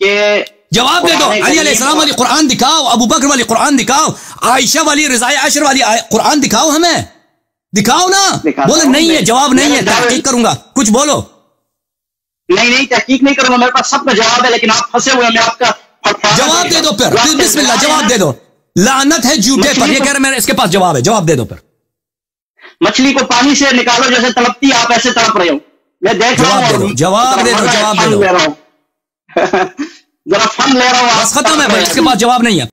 कि जवाब दे दो। अली अलैहिस्सलाम वाली कुरान दिखाओ अबू बकर वाली कुरान दिखाओ आयशा वाली रजाई आशर वाली कुरान दिखाओ हमें। दिखाओ ना। बोले नहीं है जवाब नहीं है तहकीक करूँगा। कुछ बोलो। नहीं नहीं तहकीक नहीं करूँगा। मेरे पास सबका जवाब है लेकिन आप फंसे हुए मैं आपका जवाब दे दो फिर। बिस्मिल्लाह जवाब दे दो। लानत है झूठे पर। ये कह रहे मेरे इसके पास जवाब है जवाब दे दो पर मछली को पानी से निकालो जैसे तड़पती आप ऐसे तड़प रहे हो। मैं देख रहा हूँ जवाब दे दो, जवाब दे दो। हूँ। जरा फन ले रहा हूँ <laughs> खत्म है भाई इसके पास जवाब नहीं है।